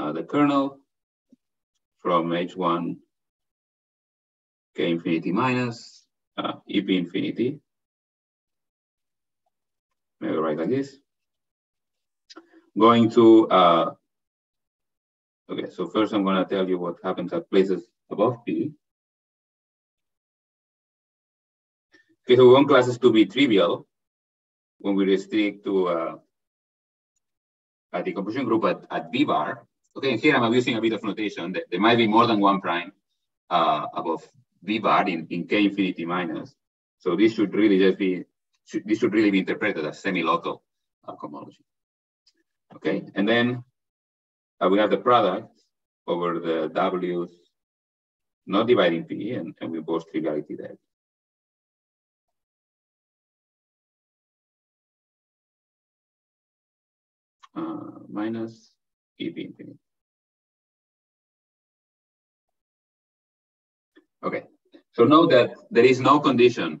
uh, the kernel from H1 k infinity minus uh, EP infinity. Maybe write like this. Going to, uh, okay, so first I'm gonna tell you what happens at places above P. Okay, so we want classes to be trivial when we restrict to uh, a decomposition group at, at V bar. Okay, here I'm abusing a bit of notation. There might be more than one prime uh, above V bar in, in K infinity minus. So this should really just be, should, this should really be interpreted as semi-local uh, cohomology. Okay, and then uh, we have the product over the W's not dividing P, and, and we both triviality there. Uh, minus Okay, so note that there is no condition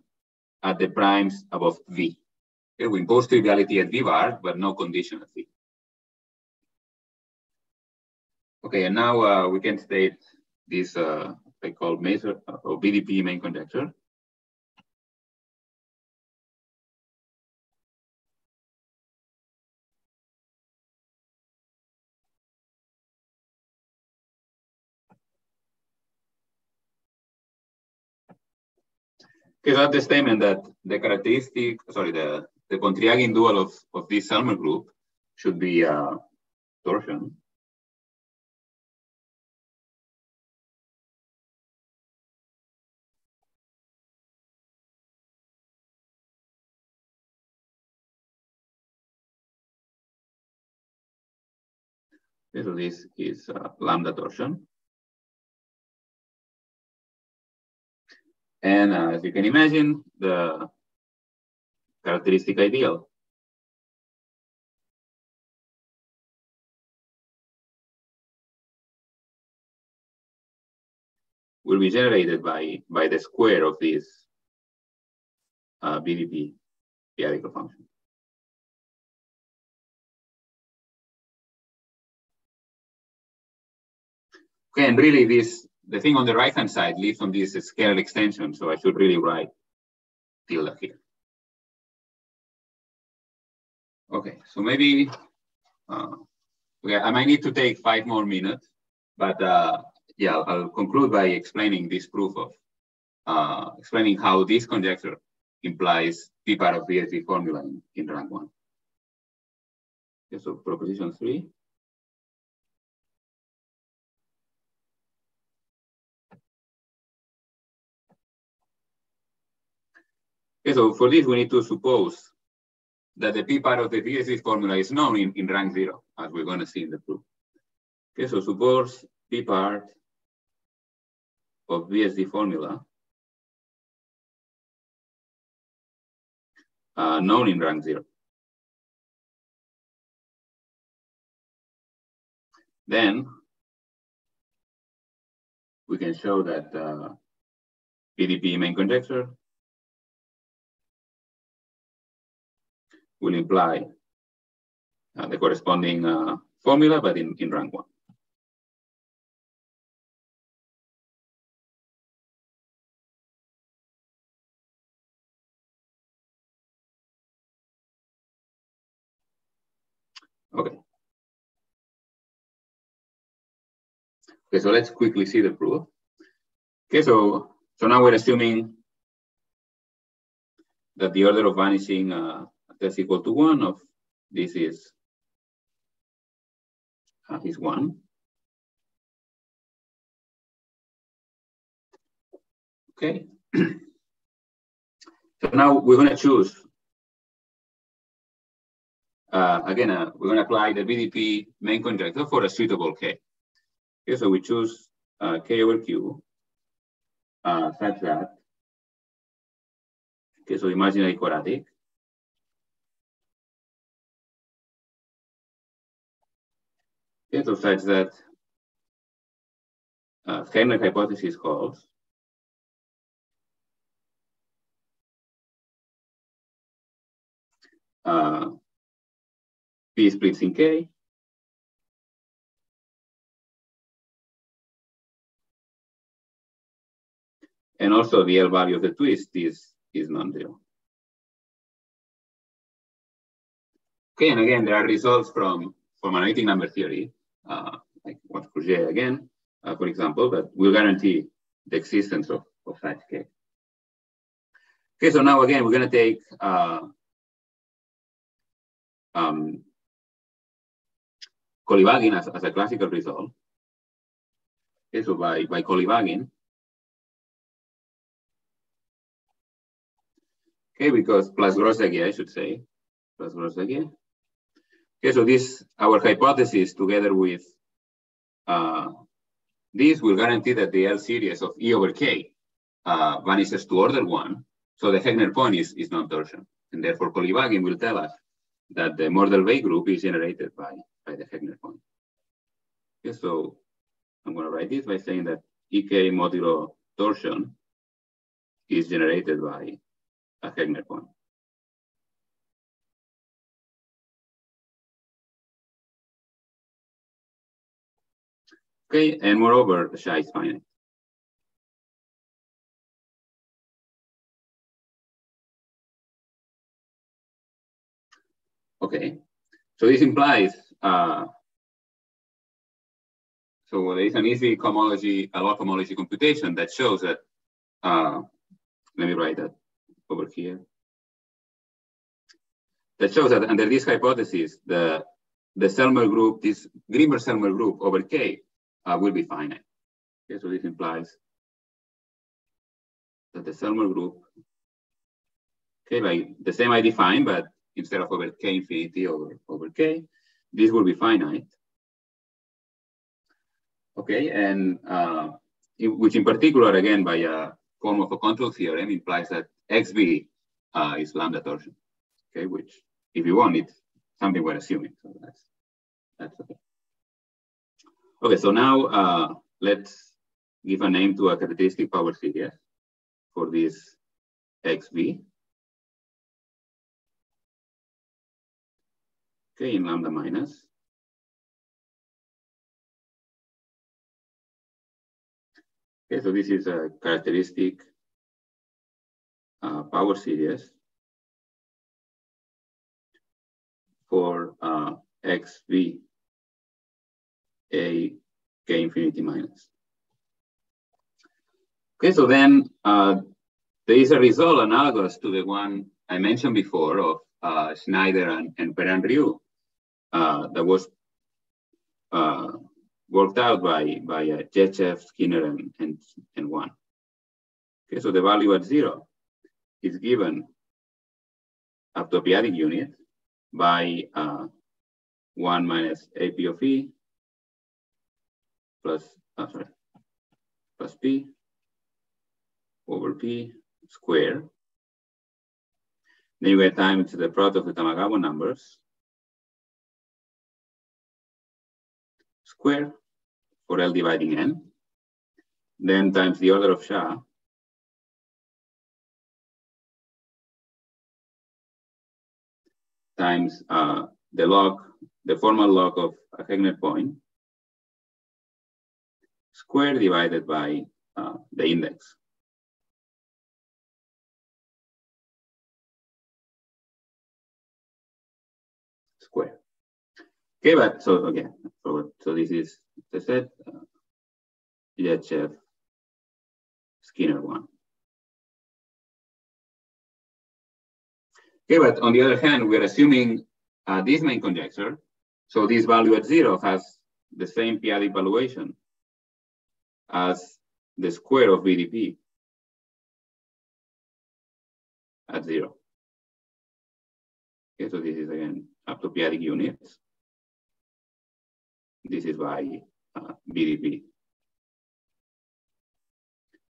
at the primes above V. Okay, we impose triviality at V bar, but no condition at V. Okay, and now uh, we can state this uh, they call Maser or BDP main conjecture. Okay, that's the statement that the characteristic, sorry, the, the Pontryagin dual of, of this Selmer group should be uh, torsion. So this is uh, lambda torsion. And uh, as you can imagine, the characteristic ideal will be generated by, by the square of this uh, BDP p-adic L function. Okay, and really this, the thing on the right-hand side lives on this scalar extension, so I should really write tilde here. Okay, so maybe uh, yeah, I might need to take five more minutes, but uh, yeah, I'll conclude by explaining this proof of, uh, explaining how this conjecture implies p part of BSD formula in, in rank one. Okay, so proposition three. Okay, so for this, we need to suppose that the p part of the BSD formula is known in, in rank zero, as we're going to see in the proof. Okay, so suppose p part of VSD formula uh, known in rank zero. Then we can show that uh, BDP main conjecture will imply uh, the corresponding uh, formula, but in, in rank one. Okay. Okay, so let's quickly see the proof. Okay, so so now we're assuming that the order of vanishing uh, that's equal to one of this is uh, is one. Okay. [clears throat] so now we're going to choose uh, again, uh, we're going to apply the BDP main conjecture for a suitable K. Okay, so we choose uh, K over Q uh, such that, okay, so imagine imaginary quadratic. Okay, so such that uh, Heegner hypothesis holds uh, P splits in K. And also the L value of the twist is, is non-zero. Okay, and again, there are results from, from analytic number theory, like Waldspurger again, uh, for example, that will guarantee the existence of, of such K. Okay, so now again, we're going to take uh, um, Kolyvagin as, as a classical result. Okay, so by, by Kolyvagin, okay, because plus Gross-Zagier, I should say, plus Gross-Zagier. Okay, so this, our hypothesis together with uh, this will guarantee that the L series of E over K uh, vanishes to order one. So the Heegner point is, is non-torsion. And therefore, Kolyvagin will tell us that the Mordell-Weil group is generated by by the Heegner point. Okay, so I'm going to write this by saying that EK modulo torsion is generated by a Heegner point. Okay, and moreover, the Sha is finite. Okay, so this implies uh, so there is an easy cohomology, a log cohomology computation that shows that, uh, let me write that over here. That shows that under this hypothesis, the, the Selmer group, this Greenberg-Selmer group over K uh, will be finite. Okay, so this implies that the Selmer group, okay, like the same I defined, but instead of over K infinity over, over K, this will be finite. Okay, and uh, which in particular, again, by a form of a control theorem implies that XB uh, is lambda torsion. Okay, which if you want, it's something we're assuming. So that's that's okay. Okay, so now uh, let's give a name to a characteristic power series for this xv. Okay, in lambda minus. Okay, so this is a characteristic uh, power series for uh, xv a k infinity minus. Okay, so then uh, there is a result analogous to the one I mentioned before of uh, Schneider and, and Perrin Riou uh, that was uh, worked out by, by uh, Jetchev, Skinner, and, and, and Wan. Okay, so the value at zero is given up to a p-adic unit by uh, 1 minus AP of E plus, uh, sorry, plus P over P square. Then you get times the product of the Tamagawa numbers square for L dividing N. Then times the order of SHA times uh, the log, the formal log of a Heegner point square divided by uh, the index. Square. Okay, but so again, so, so this is the set, uh, Jetchev Skinner Wan. Okay, but on the other hand, we're assuming uh, this main conjecture. So this value at zero has the same p-adic valuation as the square of BDP at zero. Okay, so this is again up to p-adic units. This is by uh, BDP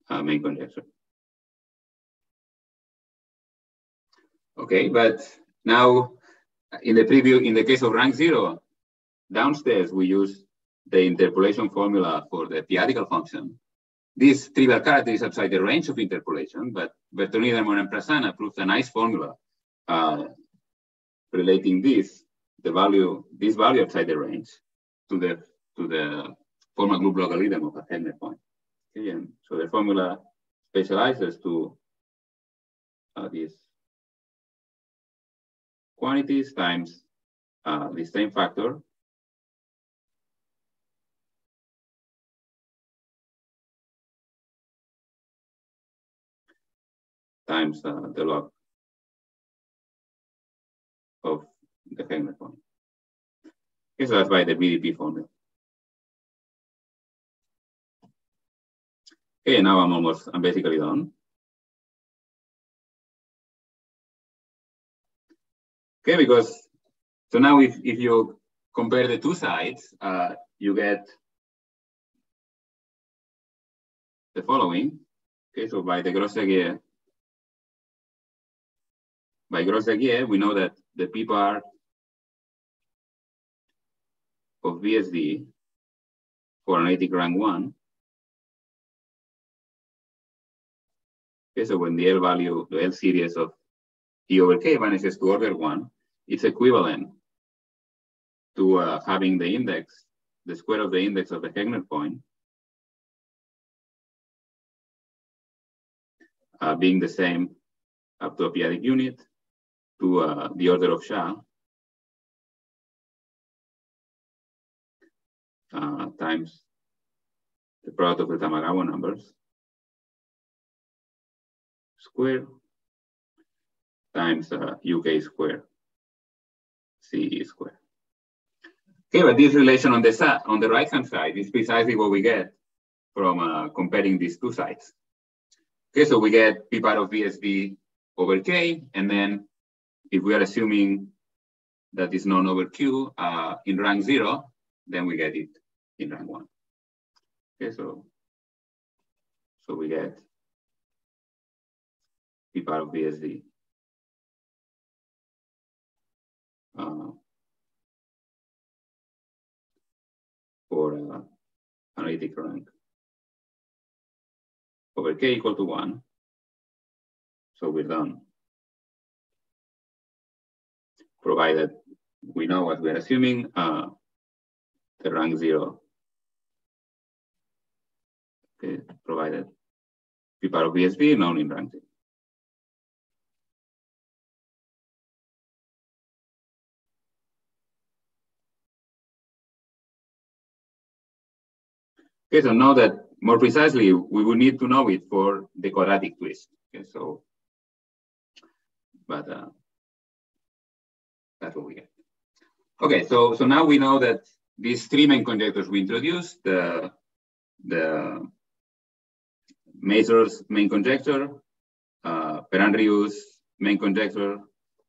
uh, main conjecture. Okay, but now in the preview, in the case of rank zero, downstairs we use the interpolation formula for the p-adic L-function. This trivial character is outside the range of interpolation, but Bertolini, and Prasanna proved a nice formula uh, relating this, the value, this value outside the range to the to the formal group logarithm of a Heegner point. Okay, and so the formula specializes to uh, this quantities times uh, the same factor times the log of the point. Okay, so that's by the BDP formula. Okay, now I'm almost, I'm basically done. Okay, because so now if, if you compare the two sides, uh, you get the following. Okay, so by the Gross-Zagier, by Gross-Zagier, we know that the p part of BSD for analytic rank one. Okay, so when the L value, the L series of T over K vanishes to order one, it's equivalent to uh, having the index, the square of the index of the Heegner point, uh, being the same up to a p-adic unit to uh, the order of Sha uh, times the product of the Tamagawa numbers square times uh, UK square. CE square. Okay, but this relation on the on the right hand side is precisely what we get from uh, comparing these two sides. Okay, so we get p part of BSD over K, and then if we are assuming that is known over Q uh, in rank zero, then we get it in rank one. Okay, so so we get p part of BSD uh, for uh, analytic rank over k equal to one. So we're done. Provided we know what we're assuming, uh, the rank zero. Okay, provided p part of BSD known in rank zero. Okay, so now that more precisely, we would need to know it for the quadratic twist. Okay, so, but uh, that's what we get. Okay, so so now we know that these three main conjectures we introduced, the the Mazur's main conjecture, uh, Perrin-Riou's main conjecture,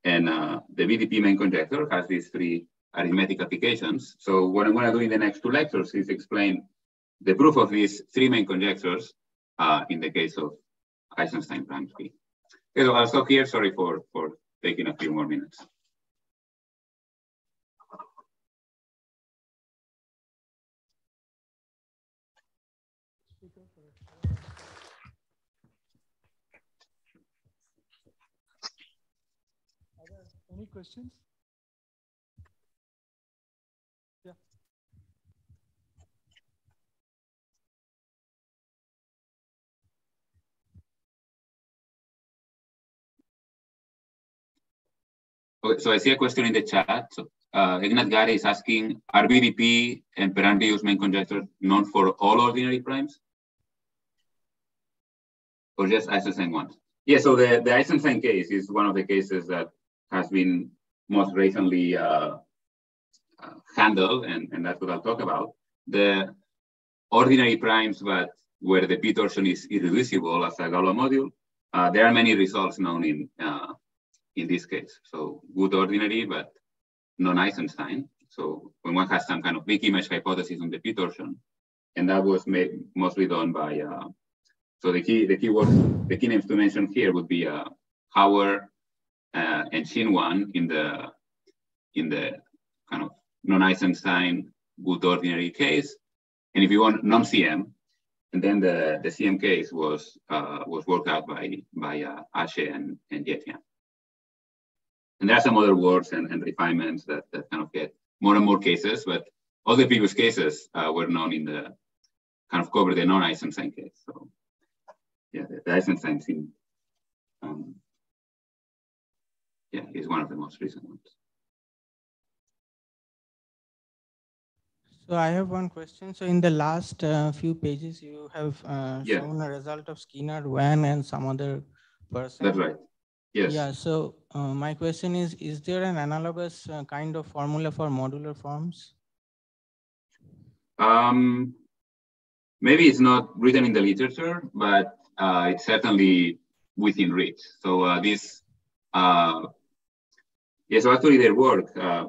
and uh, the BDP main conjecture has these three arithmetic applications. So what I'm going to do in the next two lectures is explain the proof of these three main conjectures uh, in the case of Eisenstein prime. Okay, so I'll stop here. Sorry for, for taking a few more minutes. Any questions? Okay, so I see a question in the chat. So, uh, Eknath Ghate is asking, are BDP and Perrin-Riou's main conjecture known for all ordinary primes? Or just Eisenstein ones? Yeah, so the, the Eisenstein case is one of the cases that has been most recently uh, uh, handled, and, and that's what I'll talk about. The ordinary primes but where the p torsion is irreducible as a Galois module, uh, there are many results known in uh, in this case. So good ordinary, but non-Eisenstein. So when one has some kind of big image hypothesis on the p torsion, and that was made mostly done by. Uh, so the key the key words the key names to mention here would be uh, Howard uh, and Xin Wan in the in the kind of non-Eisenstein good ordinary case, and if you want non-CM, and then the the CM case was uh, was worked out by by uh, Ashay and and Ye Tian. And there are some other words and, and refinements that, that kind of get more and more cases, but all the previous cases uh, were known in the kind of cover the non-Eisenstein case. So yeah, the, the Eisenstein thing, um, yeah, is one of the most recent ones. So I have one question. So in the last uh, few pages, you have uh, Yeah. shown a result of Skinner, Wan, and some other person. That's right. Yes. Yeah. So uh, my question is: Is there an analogous uh, kind of formula for modular forms? Um, maybe it's not written in the literature, but uh, it's certainly within reach. So uh, this, yeah, so actually their work, uh,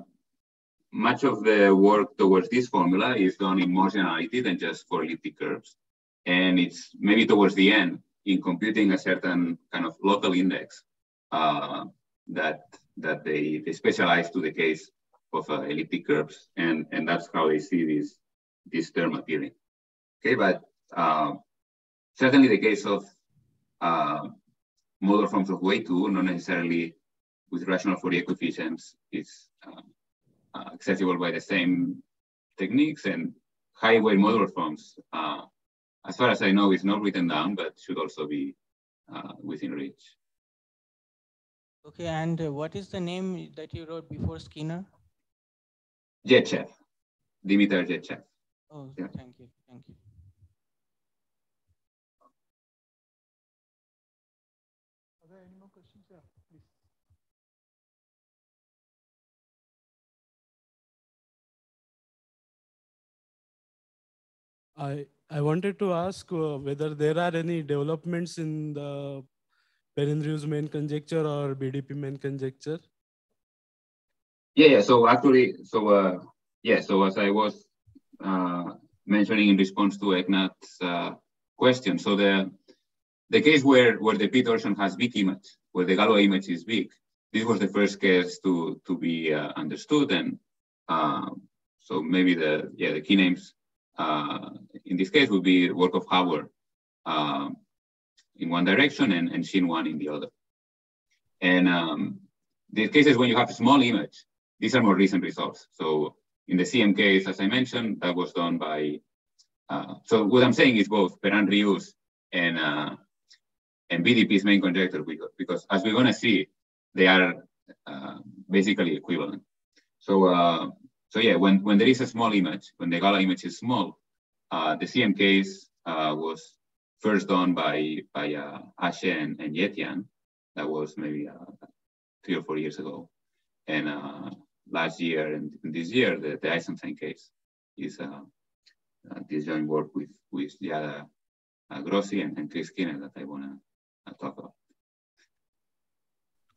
much of the work towards this formula is done in more generality than just for elliptic curves. And it's maybe towards the end in computing a certain kind of local index uh, that that they, they specialize to the case of uh, elliptic curves. And, and that's how they see this this term appearing. Okay, but uh, certainly the case of modular forms of way two, not necessarily with rational Fourier coefficients, is uh, uh, accessible by the same techniques and high weight modular forms. Uh, as far as I know, is not written down, but should also be uh, within reach. Okay. And uh, what is the name that you wrote before Skinner? Jetchev, Dimitar Jetchev. Oh, Yeah. thank you. I I wanted to ask uh, whether there are any developments in the Perrin-Riou's main conjecture or BDP main conjecture. Yeah, yeah. So actually, so uh, yeah. So as I was uh, mentioning in response to Eknath's uh, question, so the the case where where the p torsion has big image, where the Galois image is big, this was the first case to to be uh, understood, and uh, so maybe the yeah the key names uh, in this case would be work of Howard, uh, in one direction and, and Xin Wan in the other. And um, the cases when you have a small image, these are more recent results. So in the CM case, as I mentioned, that was done by, uh, so what I'm saying is both Riou's and, uh, and BDP's main conjecture, because, because as we're gonna see, they are uh, basically equivalent. So, uh, so yeah, when, when there is a small image, when the Galois image is small, uh, the CM case uh, was first done by, by uh, Ashay and, and Ye Tian. That was maybe uh, three or four years ago. And uh, last year and this year, the, the Eisenstein case is uh, uh, this joint work with, with uh, Grossi and, and Chris Skinner that I want to talk about.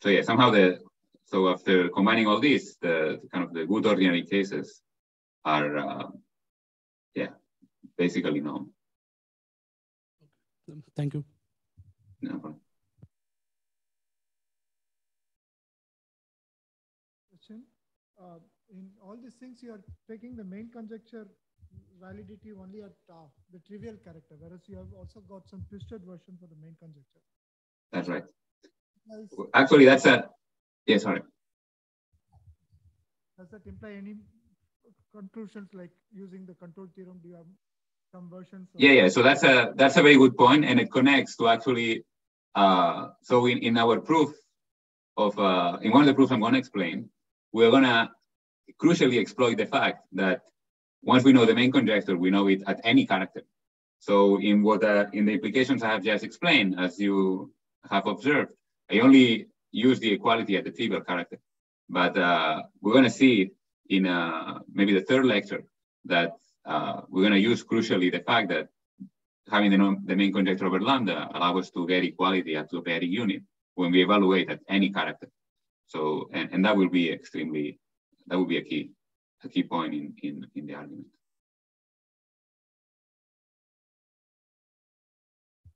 So yeah, somehow the so after combining all these, the, the kind of the good ordinary cases are, uh, yeah, basically known. Thank you. No problem. Question. Uh, in all these things, you are taking the main conjecture validity only at uh, the trivial character, whereas you have also got some twisted version for the main conjecture. That's right. Does, Actually, that's a, yeah, sorry. does that imply any conclusions like using the control theorem? Do you have some versions? Yeah, yeah. So that's a that's a very good point, and it connects to actually. Uh, so in, in our proof of uh, in one of the proofs I'm going to explain, we're going to crucially exploit the fact that once we know the main conjecture, we know it at any character. So in what uh, in the implications I have just explained, as you have observed, I only use the equality at the trivial character, but uh, we're going to see in uh, maybe the third lecture that uh, we're going to use crucially the fact that having the, non- the main conjecture over lambda allows us to get equality at the pairing unit when we evaluate at any character. So, and, and that will be extremely, that will be a key, a key point in, in, in the argument.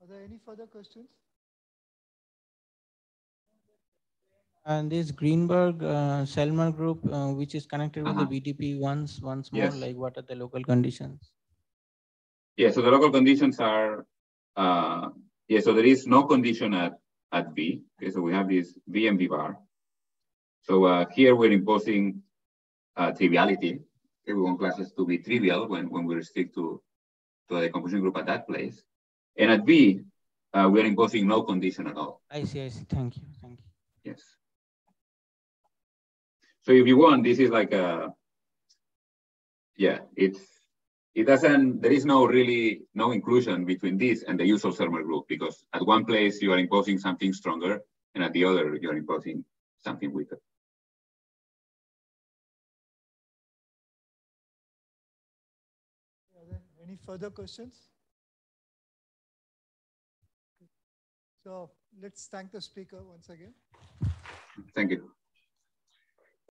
Are there any further questions? And this Greenberg uh, Selmer group, uh, which is connected with Uh-huh. the BDP once, once more, Yes. like what are the local conditions? Yeah, so the local conditions are, uh, yeah, so there is no condition at, at V. Okay, so we have this V and V bar. So uh, here we're imposing uh, triviality. Okay, we want classes to be trivial when, when we restrict to, to a decomposition group at that place. And at V, uh, we're imposing no condition at all. I see, I see. Thank you, thank you. Yes. So if you want, this is like a, yeah, it's, it doesn't, there is no really, no inclusion between this and the usual Selmer group because at one place you are imposing something stronger and at the other you are imposing something weaker. Any further questions? So let's thank the speaker once again. Thank you.